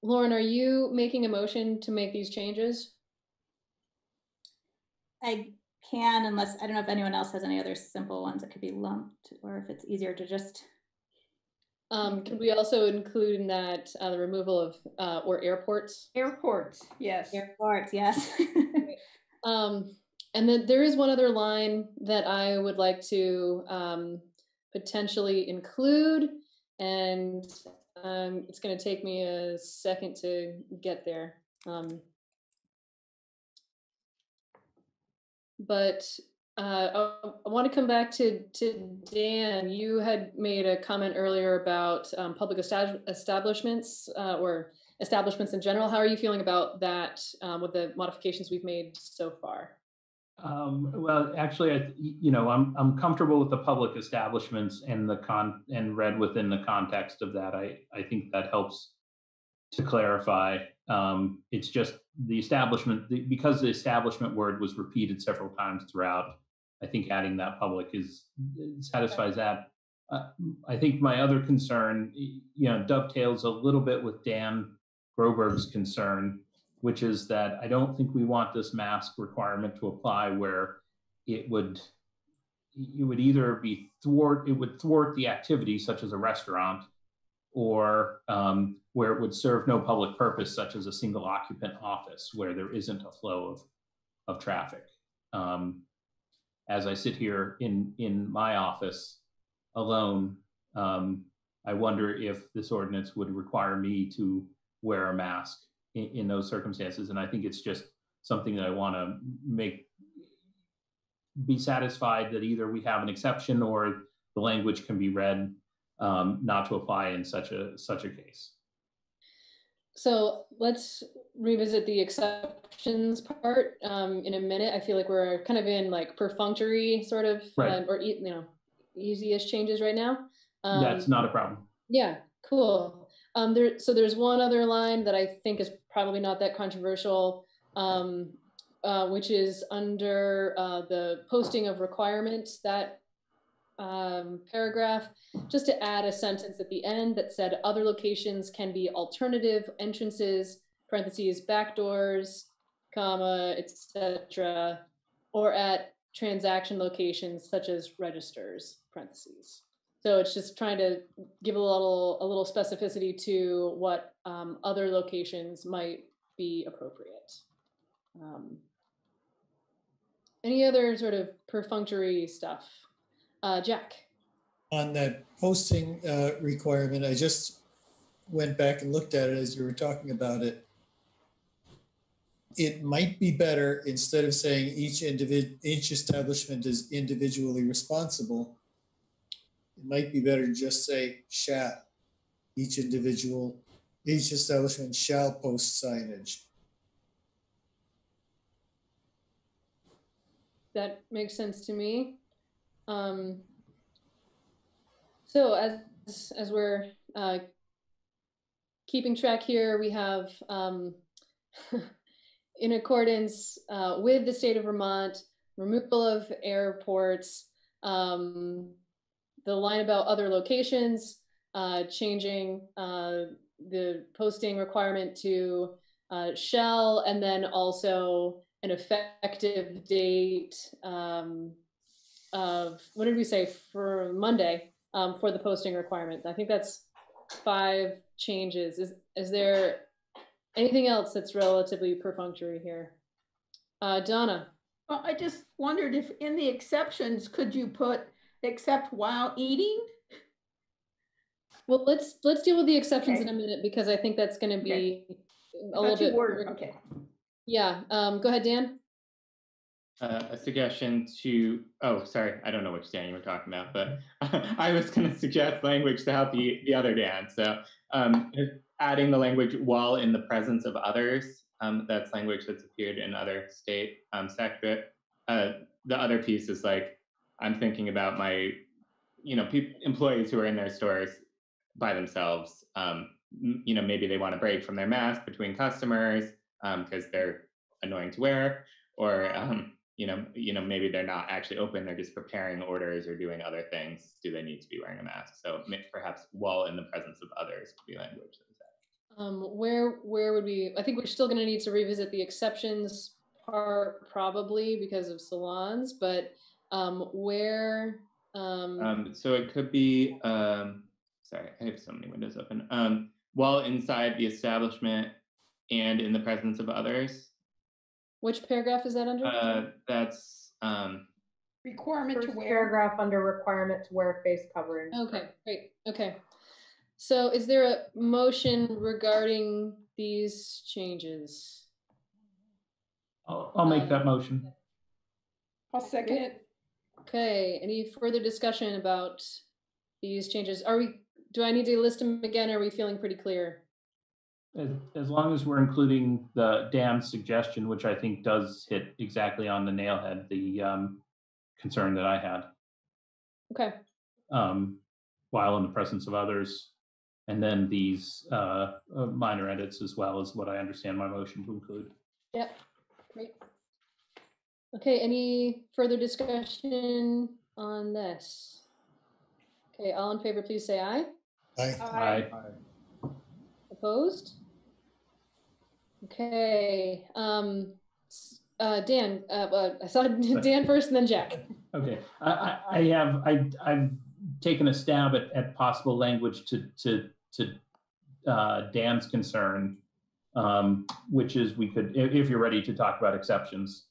Lauren, are you making a motion to make these changes? I can unless, I don't know if anyone else has any other simple ones that could be lumped or if it's easier to just, Um, could we also include in that uh, the removal of uh, or airports? Airports, yes. airports, yes. Um, and then there is one other line that I would like to um, potentially include, and um, it's going to take me a second to get there. Um, but uh, I, I want to come back to to Dan. You had made a comment earlier about um, public estab- establishments uh, or establishments in general. How are you feeling about that um, with the modifications we've made so far? Um, well, actually, I, you know, I'm, I'm comfortable with the public establishments and the con, and read within the context of that. I, I think that helps to clarify. Um, it's just the establishment, the- because the establishment word was repeated several times throughout. I think adding that public is, satisfies that. Uh, I think my other concern, you know, dovetails a little bit with Dan Groberg's concern, which is that I don't think we want this mask requirement to apply where it would it would either be thwart it would thwart the activity such as a restaurant or um, where it would serve no public purpose such as a single occupant office where there isn't a flow of of traffic. Um, as i sit here in in my office alone um, i wonder if this ordinance would require me to wear a mask in, in those circumstances. And I think it's just something that I want to make be satisfied that either we have an exception or the language can be read um, not to apply in such a such a case. So let's revisit the exceptions part um, in a minute. I feel like we're kind of in like perfunctory sort of, Right. um, or you know, easiest changes right now. Um, That's not a problem. Yeah, cool. Um, there, so there's one other line that I think is probably not that controversial, um, uh, which is under uh, the posting of requirements, that um, paragraph, just to add a sentence at the end that said other locations can be alternative entrances, parentheses, back doors, comma, etc., or at transaction locations such as registers, parentheses. So it's just trying to give a little a little specificity to what um, other locations might be appropriate. Um, any other sort of perfunctory stuff? Uh, Jack. On that posting uh, requirement, I just went back and looked at it as you were talking about it. It might be better, instead of saying each individual each establishment is individually responsible, it might be better to just say. Each individual, each establishment shall post signage. That makes sense to me. Um, so as as we're uh, keeping track here, we have um, in accordance uh, with the state of Vermont, removal of airports, um, the line about other locations, uh, changing uh, the posting requirement to uh, shall, and then also an effective date um, of, what did we say, for Monday um, for the posting requirement. I think that's five changes. Is, is there anything else that's relatively perfunctory here? Uh, Donna? Well, I just wondered if in the exceptions, could you put except while eating? Well, let's let's deal with the exceptions Okay. in a minute because I think that's going to be a little Thought you bit. were- Okay. Yeah. Um, go ahead, Dan. uh, a suggestion to, oh, sorry, I don't know which Dan you were talking about, but I was going to suggest language to help the, the other Dan. So um, adding the language while in the presence of others, um, that's language that's appeared in other state um, sector. Uh, the other piece is like, I'm thinking about my, you know, peop employees who are in their stores by themselves. Um, you know, maybe they want a break from their mask between customers because they're annoying to wear, or um, you know, you know, maybe they're not actually open; they're just preparing orders or doing other things. Do they need to be wearing a mask? So perhaps while in the presence of others would be language. that is added. Um, where where would we? I think we're still going to need to revisit the exceptions part probably because of salons, but um, where? Um, Um, so it could be, um, sorry, I have so many windows open. Um, while inside the establishment and in the presence of others. which paragraph is that under? Uh, that's um, Requirement to First wear. paragraph under requirement to wear face covering. Okay, great. Okay. So is there a motion regarding these changes? I'll, I'll make that motion. I'll second it. Okay, any further discussion about these changes? Are we, do I need to list them again? Are we feeling pretty clear? As, as long as we're including the Dan's suggestion, which I think does hit exactly on the nail head, the um, concern that I had, Okay, um, while in the presence of others. And then these uh, uh, minor edits as well is what I understand my motion to include. yep, great. Okay, any further discussion on this? Okay, all in favor, please say aye. Aye. Aye. Opposed? Okay, um, s- uh, Dan, uh, uh, I saw Dan first and then Jack. Okay, I, I, I have, I, I've taken a stab at, at possible language to, to, to uh, Dan's concern, um, which is we could, if, if you're ready to talk about exceptions.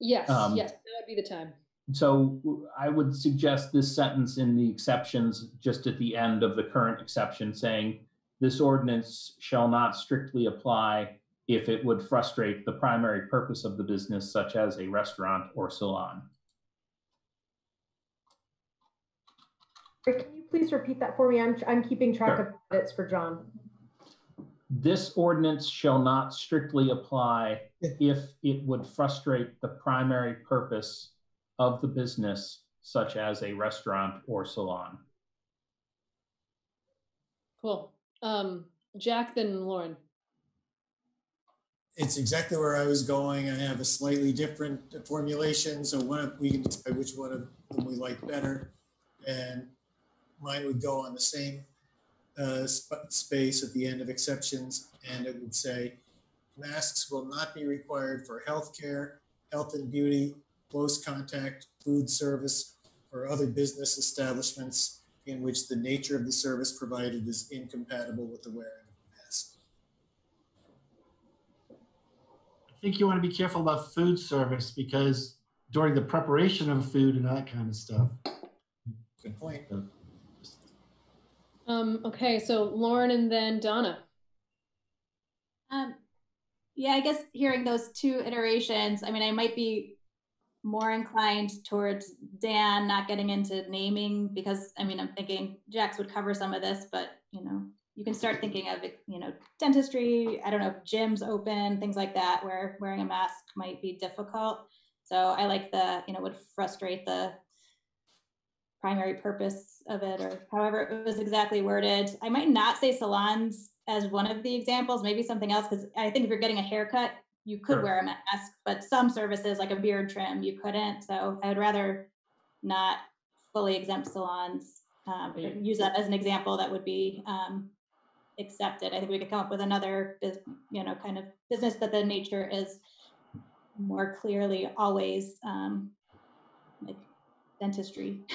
Yes, Um, yes, that would be the time. So I would suggest this sentence in the exceptions, just at the end of the current exception, saying, this ordinance shall not strictly apply if it would frustrate the primary purpose of the business, such as a restaurant or salon. Can you please repeat that for me? I'm, I'm keeping track Sure. of edits for John. This ordinance shall not strictly apply if it would frustrate the primary purpose of the business, such as a restaurant or salon. Cool. Um, Jack, then Lauren. It's exactly where I was going. I have a slightly different formulation, so one of, we can decide which one of them we like better. And mine would go on the same uh, sp- space at the end of exceptions, and it would say, masks will not be required for healthcare, health and beauty, close contact, food service, or other business establishments in which the nature of the service provided is incompatible with the wearing of a mask. I think you want to be careful about food service because during the preparation of food and that kind of stuff. Good point. Um, okay, so Lauren and then Donna. Um, yeah, I guess hearing those two iterations, I mean, I might be more inclined towards Dan not getting into naming because I mean, I'm thinking Jack's would cover some of this, but you know, you can start thinking of you know dentistry. I don't know if gyms open, things like that, where wearing a mask might be difficult. So I like the you know would frustrate the primary purpose of it or however it was exactly worded. I might not say salons as one of the examples, maybe something else, because I think if you're getting a haircut, you could Sure. wear a mask, but some services like a beard trim, you couldn't. So I would rather not fully exempt salons. Um, Yeah. use that as an example that would be um, accepted. I think we could come up with another, you know, kind of business that the nature is more clearly always um, like dentistry.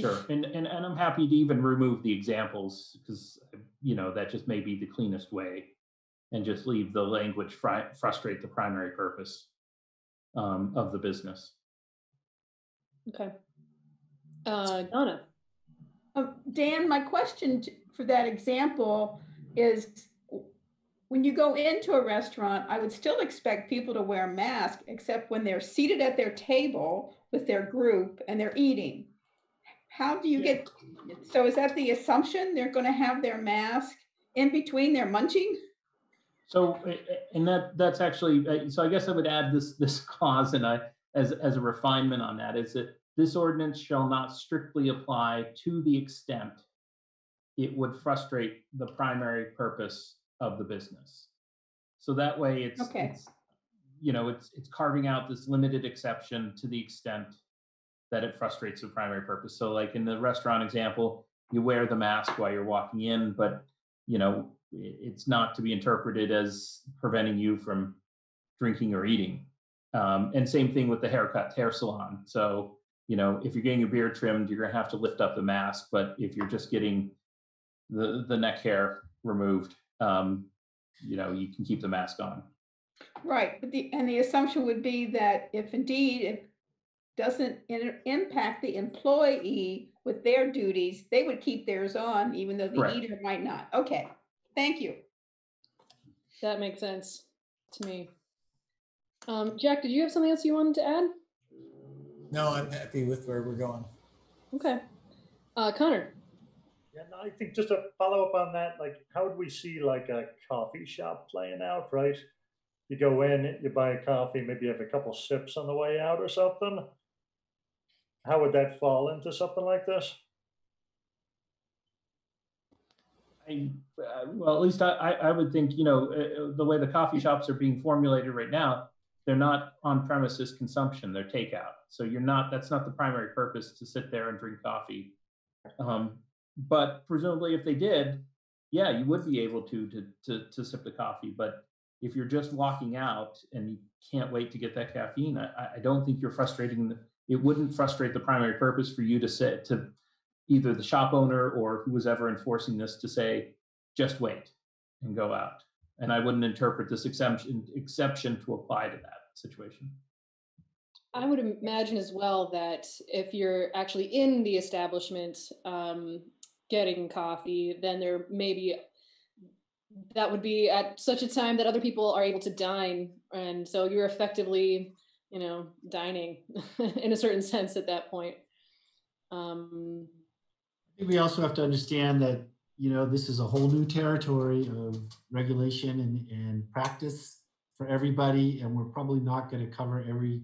Sure, and, and, and I'm happy to even remove the examples, because, you know, that just may be the cleanest way. And just leave the language fri- frustrate the primary purpose um, of the business. Okay. Uh, Donna. Um, Dan, my question t- for that example is when you go into a restaurant, I would still expect people to wear a mask, except when they're seated at their table with their group and they're eating. How do you get, so is that the assumption they're going to have their mask in between their munching? So, and that, that's actually, uh, so I guess I would add this, this clause and I, as, as a refinement on that, is that this ordinance shall not strictly apply to the extent it would frustrate the primary purpose of the business. So that way it's, Okay. it's, you know, it's, it's carving out this limited exception to the extent that it frustrates the primary purpose. So like in the restaurant example, you wear the mask while you're walking in, but you know, it's not to be interpreted as preventing you from drinking or eating. Um, and same thing with the haircut, hair salon. So, you know, if you're getting your beard trimmed, you're gonna have to lift up the mask. But if you're just getting the the neck hair removed, um, you know, you can keep the mask on. Right, but the, and the assumption would be that if indeed, it doesn't in- impact the employee with their duties, they would keep theirs on even though the Correct. eater might not. Okay, thank you. That makes sense to me. Um, Jack, did you have something else you wanted to add? No, I'm happy with where we're going. Okay. Uh, Conor, Yeah, no, I think just to follow up on that, like, how would we see like a coffee shop playing out, right? You go in, you buy a coffee, maybe you have a couple sips on the way out or something. How would that fall into something like this? I, uh, well, at least I, I, would think, you know, uh, uh, the way the coffee shops are being formulated right now, they're not on premises consumption, they're takeout. So you're not, that's not the primary purpose to sit there and drink coffee. Um, but presumably if they did, yeah, you would be able to, to, to, to sip the coffee. But if you're just walking out and you can't wait to get that caffeine, I, I don't think you're frustrating, the- it wouldn't frustrate the primary purpose for you to sit, to either the shop owner or who was ever enforcing this to say, just wait and go out. And I wouldn't interpret this exemption, exception to apply to that situation. I would imagine as well that if you're actually in the establishment um, getting coffee, then there may be that would be at such a time that other people are able to dine, and so you're effectively, you know, dining in a certain sense at that point. Um, we also have to understand that, you know, this is a whole new territory of regulation and, and practice for everybody, and we're probably not going to cover every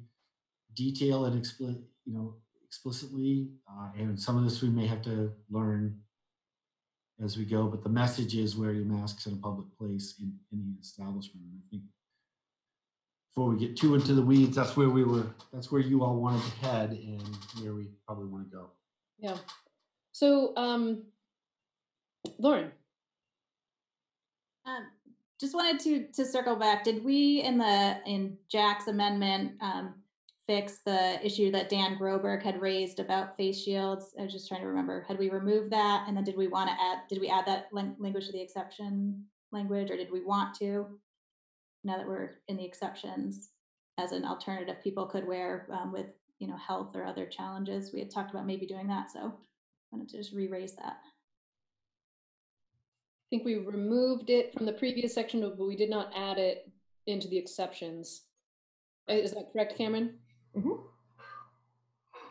detail and explicit, you know, explicitly. Uh, and some of this we may have to learn as we go, but the message is wear your masks in a public place in any establishment. And I think before we get too into the weeds, that's where we were, that's where you all wanted to head and where we probably want to go. yeah. So, um, Lauren, Um, just wanted to to circle back. Did we in the in Jack's amendment um, fix the issue that Dan Groberg had raised about face shields? I was just trying to remember. Had we removed that, and then did we want to add? Did we add that lang- language to the exception language, or did we want to? Now that we're in the exceptions, as an alternative, people could wear um, with you know health or other challenges. We had talked about maybe doing that, so wanted to just re-raise that. I think we removed it from the previous section, but we did not add it into the exceptions. Uh, Is that correct, Cameron? Mhm.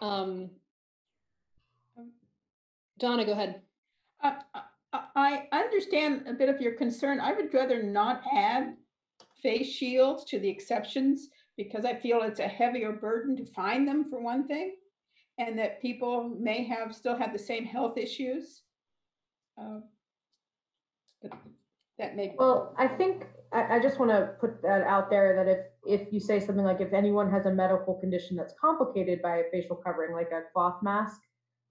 Um, Donna, go ahead. Uh, I- I I understand a bit of your concern. I would rather not add face shields to the exceptions because I feel it's a heavier burden to find them for one thing. And that people may have, still have the same health issues. Uh, That may. Well, I think, I, I just want to put that out there that if, if you say something like, if anyone has a medical condition that's complicated by a facial covering, like a cloth mask,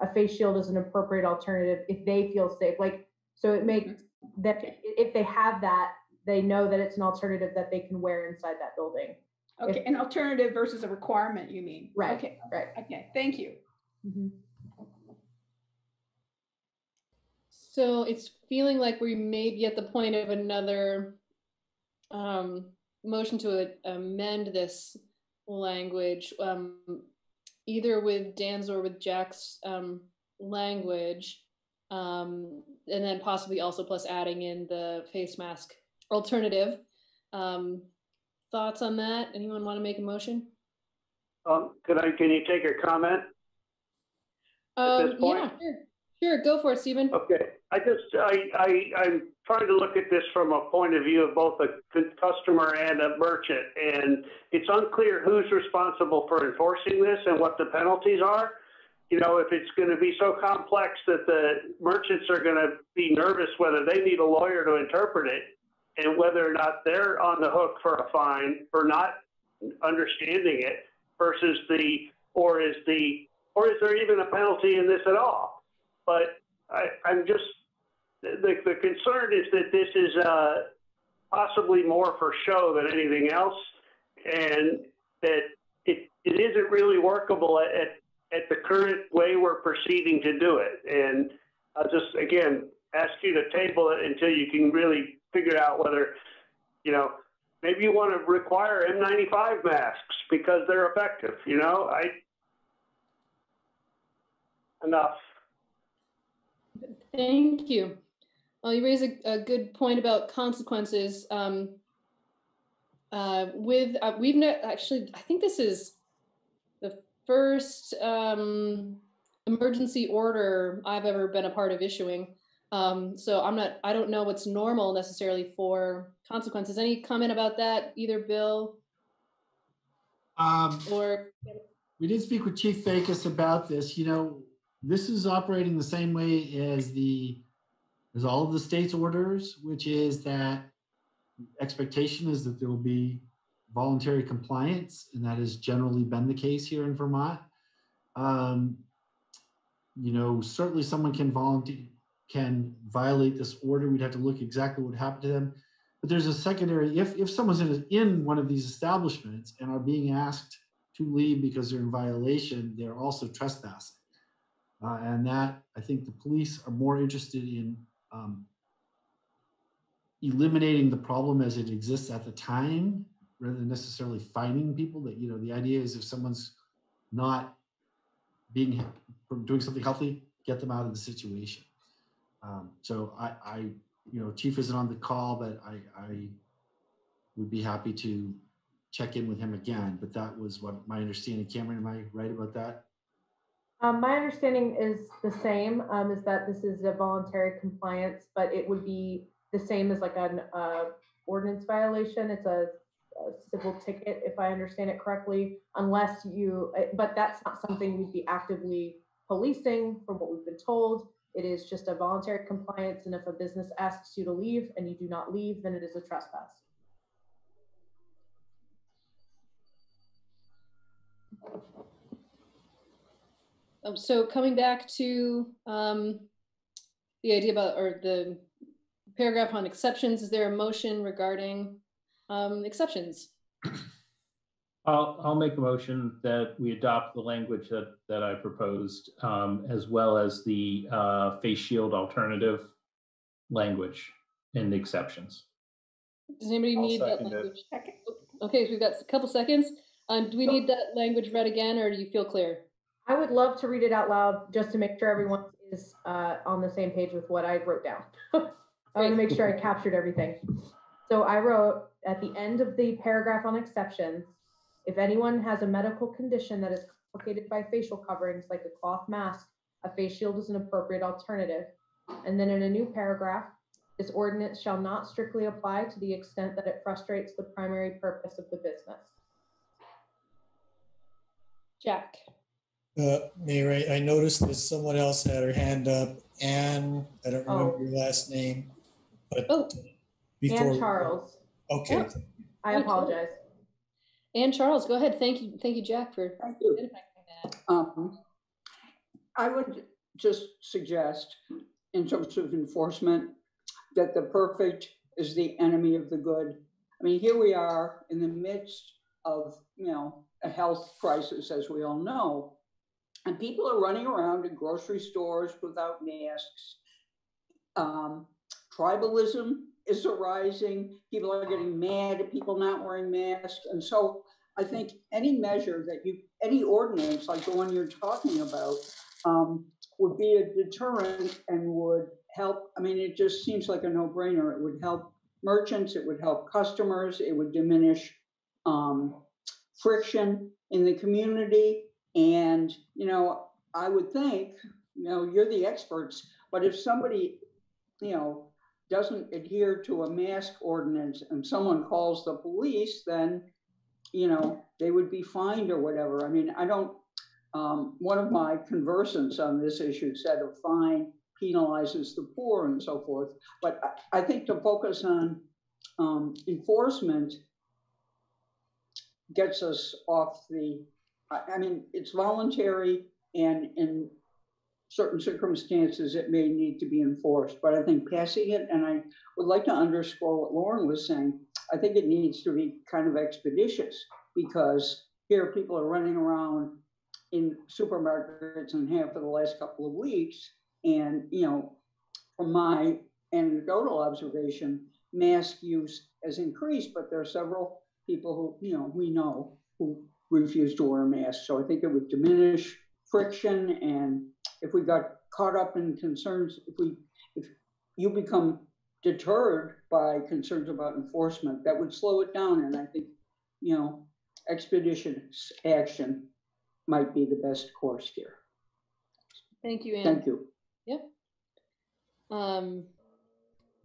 a face shield is an appropriate alternative if they feel safe. Like, so it makes that i- if they have that, they know that it's an alternative that they can wear inside that building. Okay, an alternative versus a requirement, you mean? Right, Okay, right. okay, thank you. Mhm. So it's feeling like we may be at the point of another um, motion to amend this language, um, either with Dan's or with Jack's um, language, um, and then possibly also plus adding in the face mask alternative. Thoughts on that? Anyone want to make a motion? Um, could I, can you take a comment? At this Um, point? yeah, sure. Sure, go for it, Stephen. Okay, I just, I, I, I'm trying to look at this from a point of view of both a c- customer and a merchant. And it's unclear who's responsible for enforcing this and what the penalties are. You know, if it's gonna be so complex that the merchants are gonna be nervous whether they need a lawyer to interpret it and whether or not they're on the hook for a fine for not understanding it versus the, or is the, or is there even a penalty in this at all? But I, I'm just, the, the concern is that this is, uh, possibly more for show than anything else. And that it, it isn't really workable at, at, at the current way we're proceeding to do it. And I'll just, again, ask you to table it until you can really figure out whether, you know, maybe you want to require N95 masks because they're effective, you know? I, enough. Thank you. Well, you raise a, a good point about consequences. Um, uh, with uh, we've ne- actually, I think this is the first um, emergency order I've ever been a part of issuing. Um, so I'm not, I don't know what's normal necessarily for consequences. Any comment about that, either Bill Um, or? we did speak with Chief Facos about this. You know, this is operating the same way as the as all of the state's orders, which is that expectation is that there will be voluntary compliance, and that has generally been the case here in Vermont. Um, you know, certainly someone can volunteer can violate this order. We'd have to look exactly what happened to them. But there's a secondary if if someone's in in one of these establishments and are being asked to leave because they're in violation, they're also trespassing. Uh, and that, I think the police are more interested in um, eliminating the problem as it exists at the time rather than necessarily finding people that, you know, the idea is if someone's not being, doing something healthy, get them out of the situation. Um, so I, I, you know, chief isn't on the call, but I, I would be happy to check in with him again, but that was what my understanding. Cameron, am I right about that? Um, my understanding is the same, um, is that this is a voluntary compliance, but it would be the same as like an, uh, ordinance violation. It's a, a civil ticket, if I understand it correctly, unless you, but that's not something we'd be actively policing from what we've been told. It is just a voluntary compliance, and if a business asks you to leave and you do not leave, then it is a trespass. Um, so coming back to um, the idea about, or the paragraph on exceptions, is there a motion regarding um, exceptions? I'll, I'll make a motion that we adopt the language that, that I proposed, um, as well as the, uh, face shield alternative language and the exceptions. Does anybody I'll need that second it. language? Okay, so we've got a couple seconds. Um, do we need that language read again, or do you feel clear? I would love to read it out loud just to make sure everyone is uh, on the same page with what I wrote down. I want to make sure I captured everything. So I wrote at the end of the paragraph on exceptions, if anyone has a medical condition that is complicated by facial coverings like a cloth mask, a face shield is an appropriate alternative. And then in a new paragraph, this ordinance shall not strictly apply to the extent that it frustrates the primary purpose of the business. Jack. Uh, Mayor, I, I noticed that someone else had her hand up. Anne, I don't remember Oh. your last name, but Oh, before. And Charles, Okay, Yeah. I apologize. And Charles, go ahead. Thank you, thank you, Jack, for Thank you. identifying that. Um, I would just suggest, in terms of enforcement, that the perfect is the enemy of the good. I mean, here we are in the midst of, you know, a health crisis, as we all know. And people are running around in grocery stores without masks. Um, tribalism is arising. People are getting mad at people not wearing masks. And so I think any measure that you, any ordinance like the one you're talking about, um, would be a deterrent and would help. I mean, it just seems like a no-brainer. It would help merchants, it would help customers, it would diminish um, friction in the community. And, you know, I would think, you know, you're the experts, but if somebody, you know, doesn't adhere to a mask ordinance and someone calls the police, then, you know, they would be fined or whatever. I mean, I don't, um, one of my conversants on this issue said a fine penalizes the poor and so forth. But I, I think to focus on um, enforcement gets us off the, I, I mean, it's voluntary and in certain circumstances, it may need to be enforced. But I think passing it, and I would like to underscore what Lauren was saying, I think it needs to be kind of expeditious because here people are running around in supermarkets and have for the last couple of weeks. And, you know, from my anecdotal observation, mask use has increased, but there are several people who, you know, we know who refuse to wear a mask. So I think it would diminish friction and if we got caught up in concerns, if we, if you become deterred by concerns about enforcement, that would slow it down, and I think, you know, expeditious action might be the best course here. Thank you, Ann. Thank you. Yep. Um,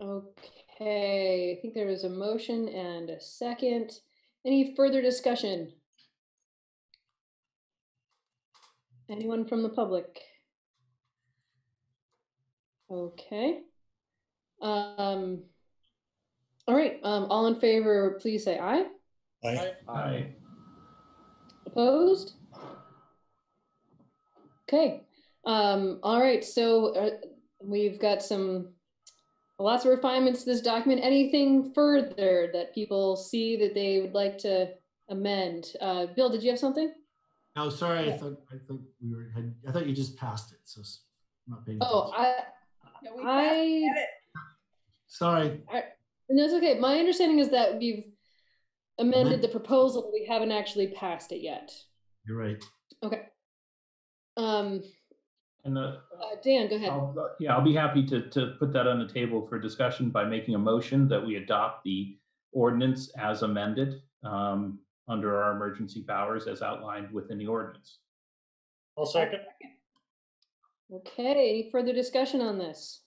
okay, I think there was a motion and a second. Any further discussion? Anyone from the public? Okay. Um, all right, um, all in favor, please say aye. Aye. Aye. Opposed? Okay, um, all right, so uh, we've got some, lots of refinements to this document. Anything further that people see that they would like to amend? Uh, Bill, did you have something? No, sorry, I thought, I thought we were, I thought you just passed it, so s- I'm not paying Oh, attention. I, No, we I, passed it. Sorry, I, no, it's okay. My understanding is that we've amended Amend- the proposal. We haven't actually passed it yet. you're right. Okay. Um, And uh, uh, Dan, go ahead. I'll, uh, yeah, I'll be happy to, to put that on the table for discussion by making a motion that we adopt the ordinance as amended um, under our emergency powers as outlined within the ordinance. I'll second. Okay, any further discussion on this?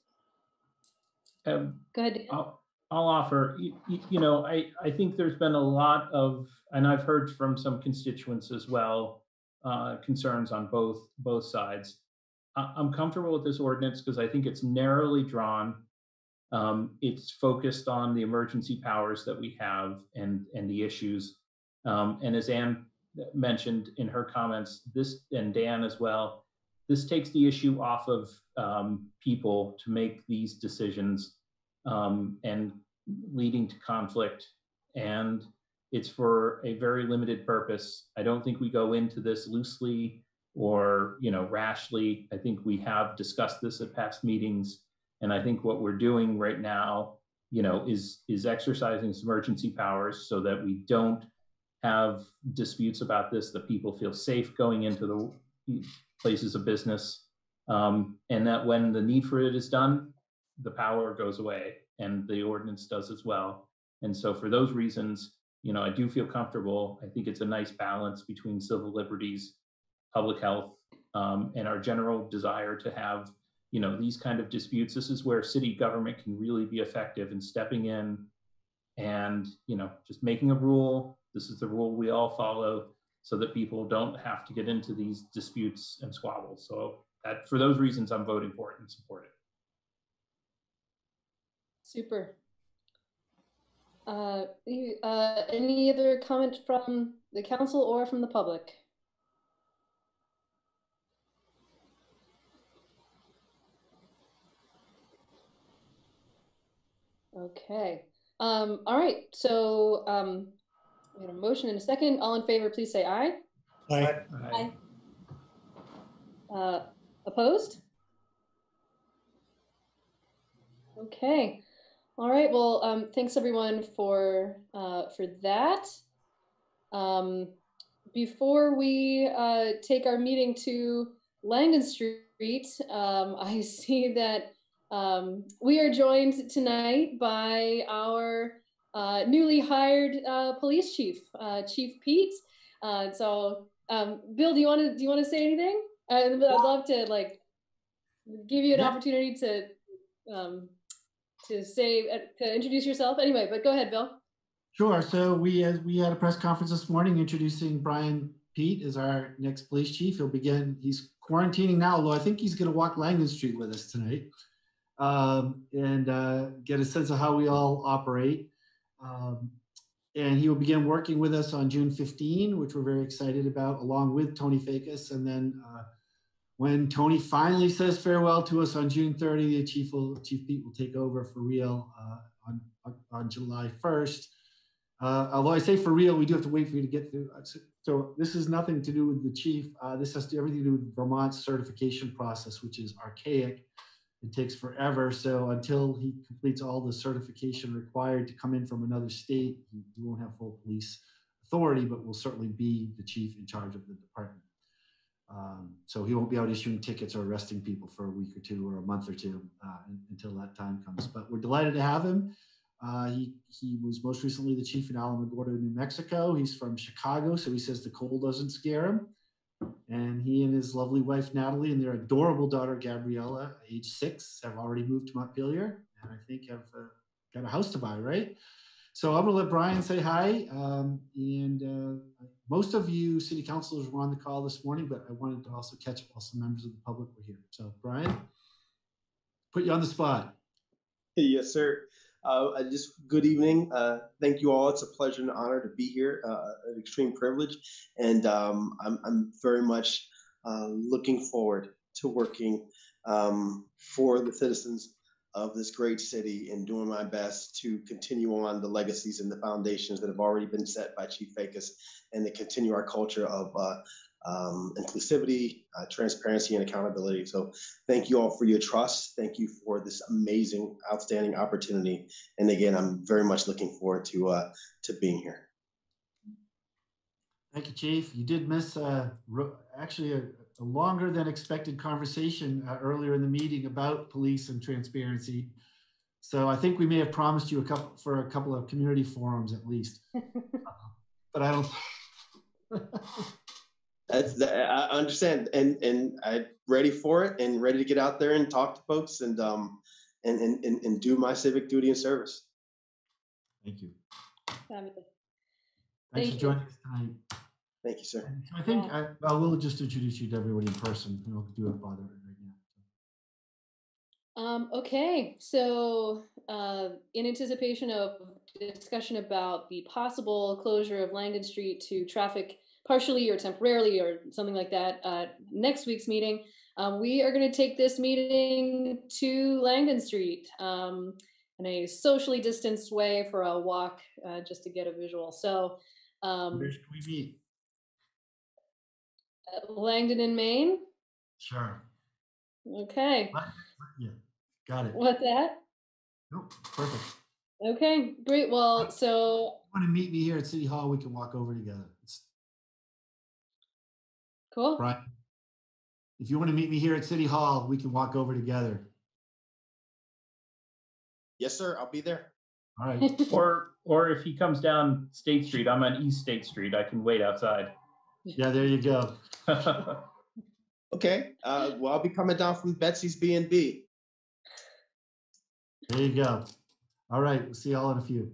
Um, Go ahead. Dan. I'll, I'll offer, you, you know, I, I think there's been a lot of, and I've heard from some constituents as well, uh, concerns on both, both sides. I, I'm comfortable with this ordinance because I think it's narrowly drawn. Um, it's focused on the emergency powers that we have and, and the issues. Um, and as Ann mentioned in her comments, this, and Dan as well, this takes the issue off of um, people to make these decisions um, and leading to conflict. And it's for a very limited purpose. I don't think we go into this loosely or you know rashly. I think we have discussed this at past meetings, and I think what we're doing right now, you know, is is exercising some emergency powers so that we don't have disputes about this. That people feel safe going into the places of business, um, and that when the need for it is done, the power goes away and the ordinance does as well. And so for those reasons, you know, I do feel comfortable. I think it's a nice balance between civil liberties, public health, um, and our general desire to have, you know, these kind of disputes. This is where city government can really be effective in stepping in and, you know, just making a rule. This is the rule we all follow so that people don't have to get into these disputes and squabbles. So that for those reasons, I'm voting for it and support it. Super. Uh, uh, any other comment from the council or from the public? Okay, um, all right, so, um, we had a motion and a second. All in favor, please say aye. Aye. Aye. Uh, opposed? Okay, all right, well, um, thanks everyone for, uh, for that. Um, before we, uh, take our meeting to Langdon Street, um, I see that, um, we are joined tonight by our, uh, newly hired, uh, police chief, uh, Chief Peete. Uh, so, um, Bill, do you want to, do you want to say anything? Uh, I'd love to like give you an opportunity to, um, to say, uh, to introduce yourself anyway, but go ahead, Bill. Sure. So we, uh, we had a press conference this morning introducing Brian Peete as our next police chief. He'll begin, he's quarantining now, although I think he's going to walk Langdon Street with us tonight um, and uh, get a sense of how we all operate. Um, and he will begin working with us on June 15, which we're very excited about, along with Tony Facos. And then uh, when Tony finally says farewell to us on June 30, the chief will, Chief Peete will take over for real uh, on, on, July 1st. Uh, although I say for real, we do have to wait for you to get through. So, so this is nothing to do with the chief. Uh, this has to everything to do with Vermont's certification process, which is archaic. It takes forever. So until he completes all the certification required to come in from another state, he, won't have full police authority, but will certainly be the chief in charge of the department. Um, so he won't be out issuing tickets or arresting people for a week or two or a month or two uh, until that time comes. But we're delighted to have him. Uh, he he was most recently the chief in Alamogordo, New Mexico. He's from Chicago, so he says the cold doesn't scare him. And he and his lovely wife Natalie and their adorable daughter Gabriella, age six, have already moved to Montpelier, and I think have uh, got a house to buy, right? So I'm gonna let Brian say hi. Um, and uh, most of you city councilors were on the call this morning, but I wanted to also catch up while some members of the public were here. So Brian, put you on the spot. Yes, sir. Uh, just good evening. Uh, thank you all. It's a pleasure and honor to be here. Uh, an extreme privilege, and um, I'm I'm very much uh, looking forward to working um, for the citizens of this great city and doing my best to continue on the legacies and the foundations that have already been set by Chief Facos and to continue our culture of uh, um, inclusivity, uh, transparency, and accountability. So thank you all for your trust. Thank you for this amazing, outstanding opportunity. And again, I'm very much looking forward to uh, to being here. Thank you, Chief. You did miss uh, actually a, a longer than expected conversation uh, earlier in the meeting about police and transparency. So I think we may have promised you a couple for a couple of community forums at least, but I don't. That's the, I understand, and and I'm ready for it, and ready to get out there and talk to folks, and um, and and and, and do my civic duty and service. Thank you. Fabulous. Thanks Thank for you. joining us tonight. Thank you, sir. I think I, well, we'll just introduce you to everybody in person. We don't do it bother right now. Um, okay, so uh, in anticipation of discussion about the possible closure of Langdon Street to traffic partially or temporarily or something like that, uh, next week's meeting, um, we are going to take this meeting to Langdon Street um, in a socially distanced way for a walk, uh, just to get a visual. So, um, Where should we meet? Langdon in Main. Sure. Okay, Yeah, got it. what's that? Nope, perfect. Okay, great. Well, so Want to meet me here at City Hall? We can walk over together. It's cool. Brian. If you want to meet me here at City Hall, we can walk over together. Yes, sir. I'll be there. All right. Or, or if he comes down State Street, I'm on East State Street, I can wait outside. Yeah, there you go. Okay. Uh, well, I'll be coming down from Betsy's B and B. There you go. All right. We'll see y'all in a few.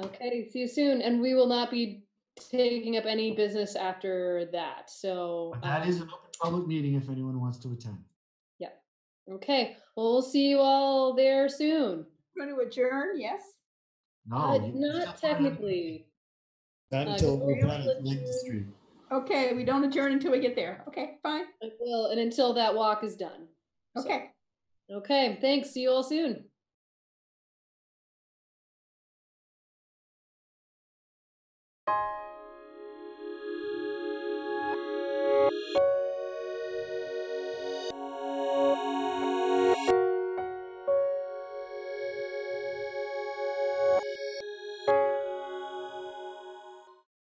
Okay, see you soon. And we will not be taking up any business after that. So, But that is um, an open public meeting if anyone wants to attend. yeah. Okay, well, we'll see you all there soon. Going to adjourn, yes? No, Uh, not technically. Not Uh, until go we're ahead, done at let's Lincoln do- Street. Okay, we don't adjourn until we get there. Okay, fine. I will, and until that walk is done. So, Okay. Okay, thanks. See you all soon.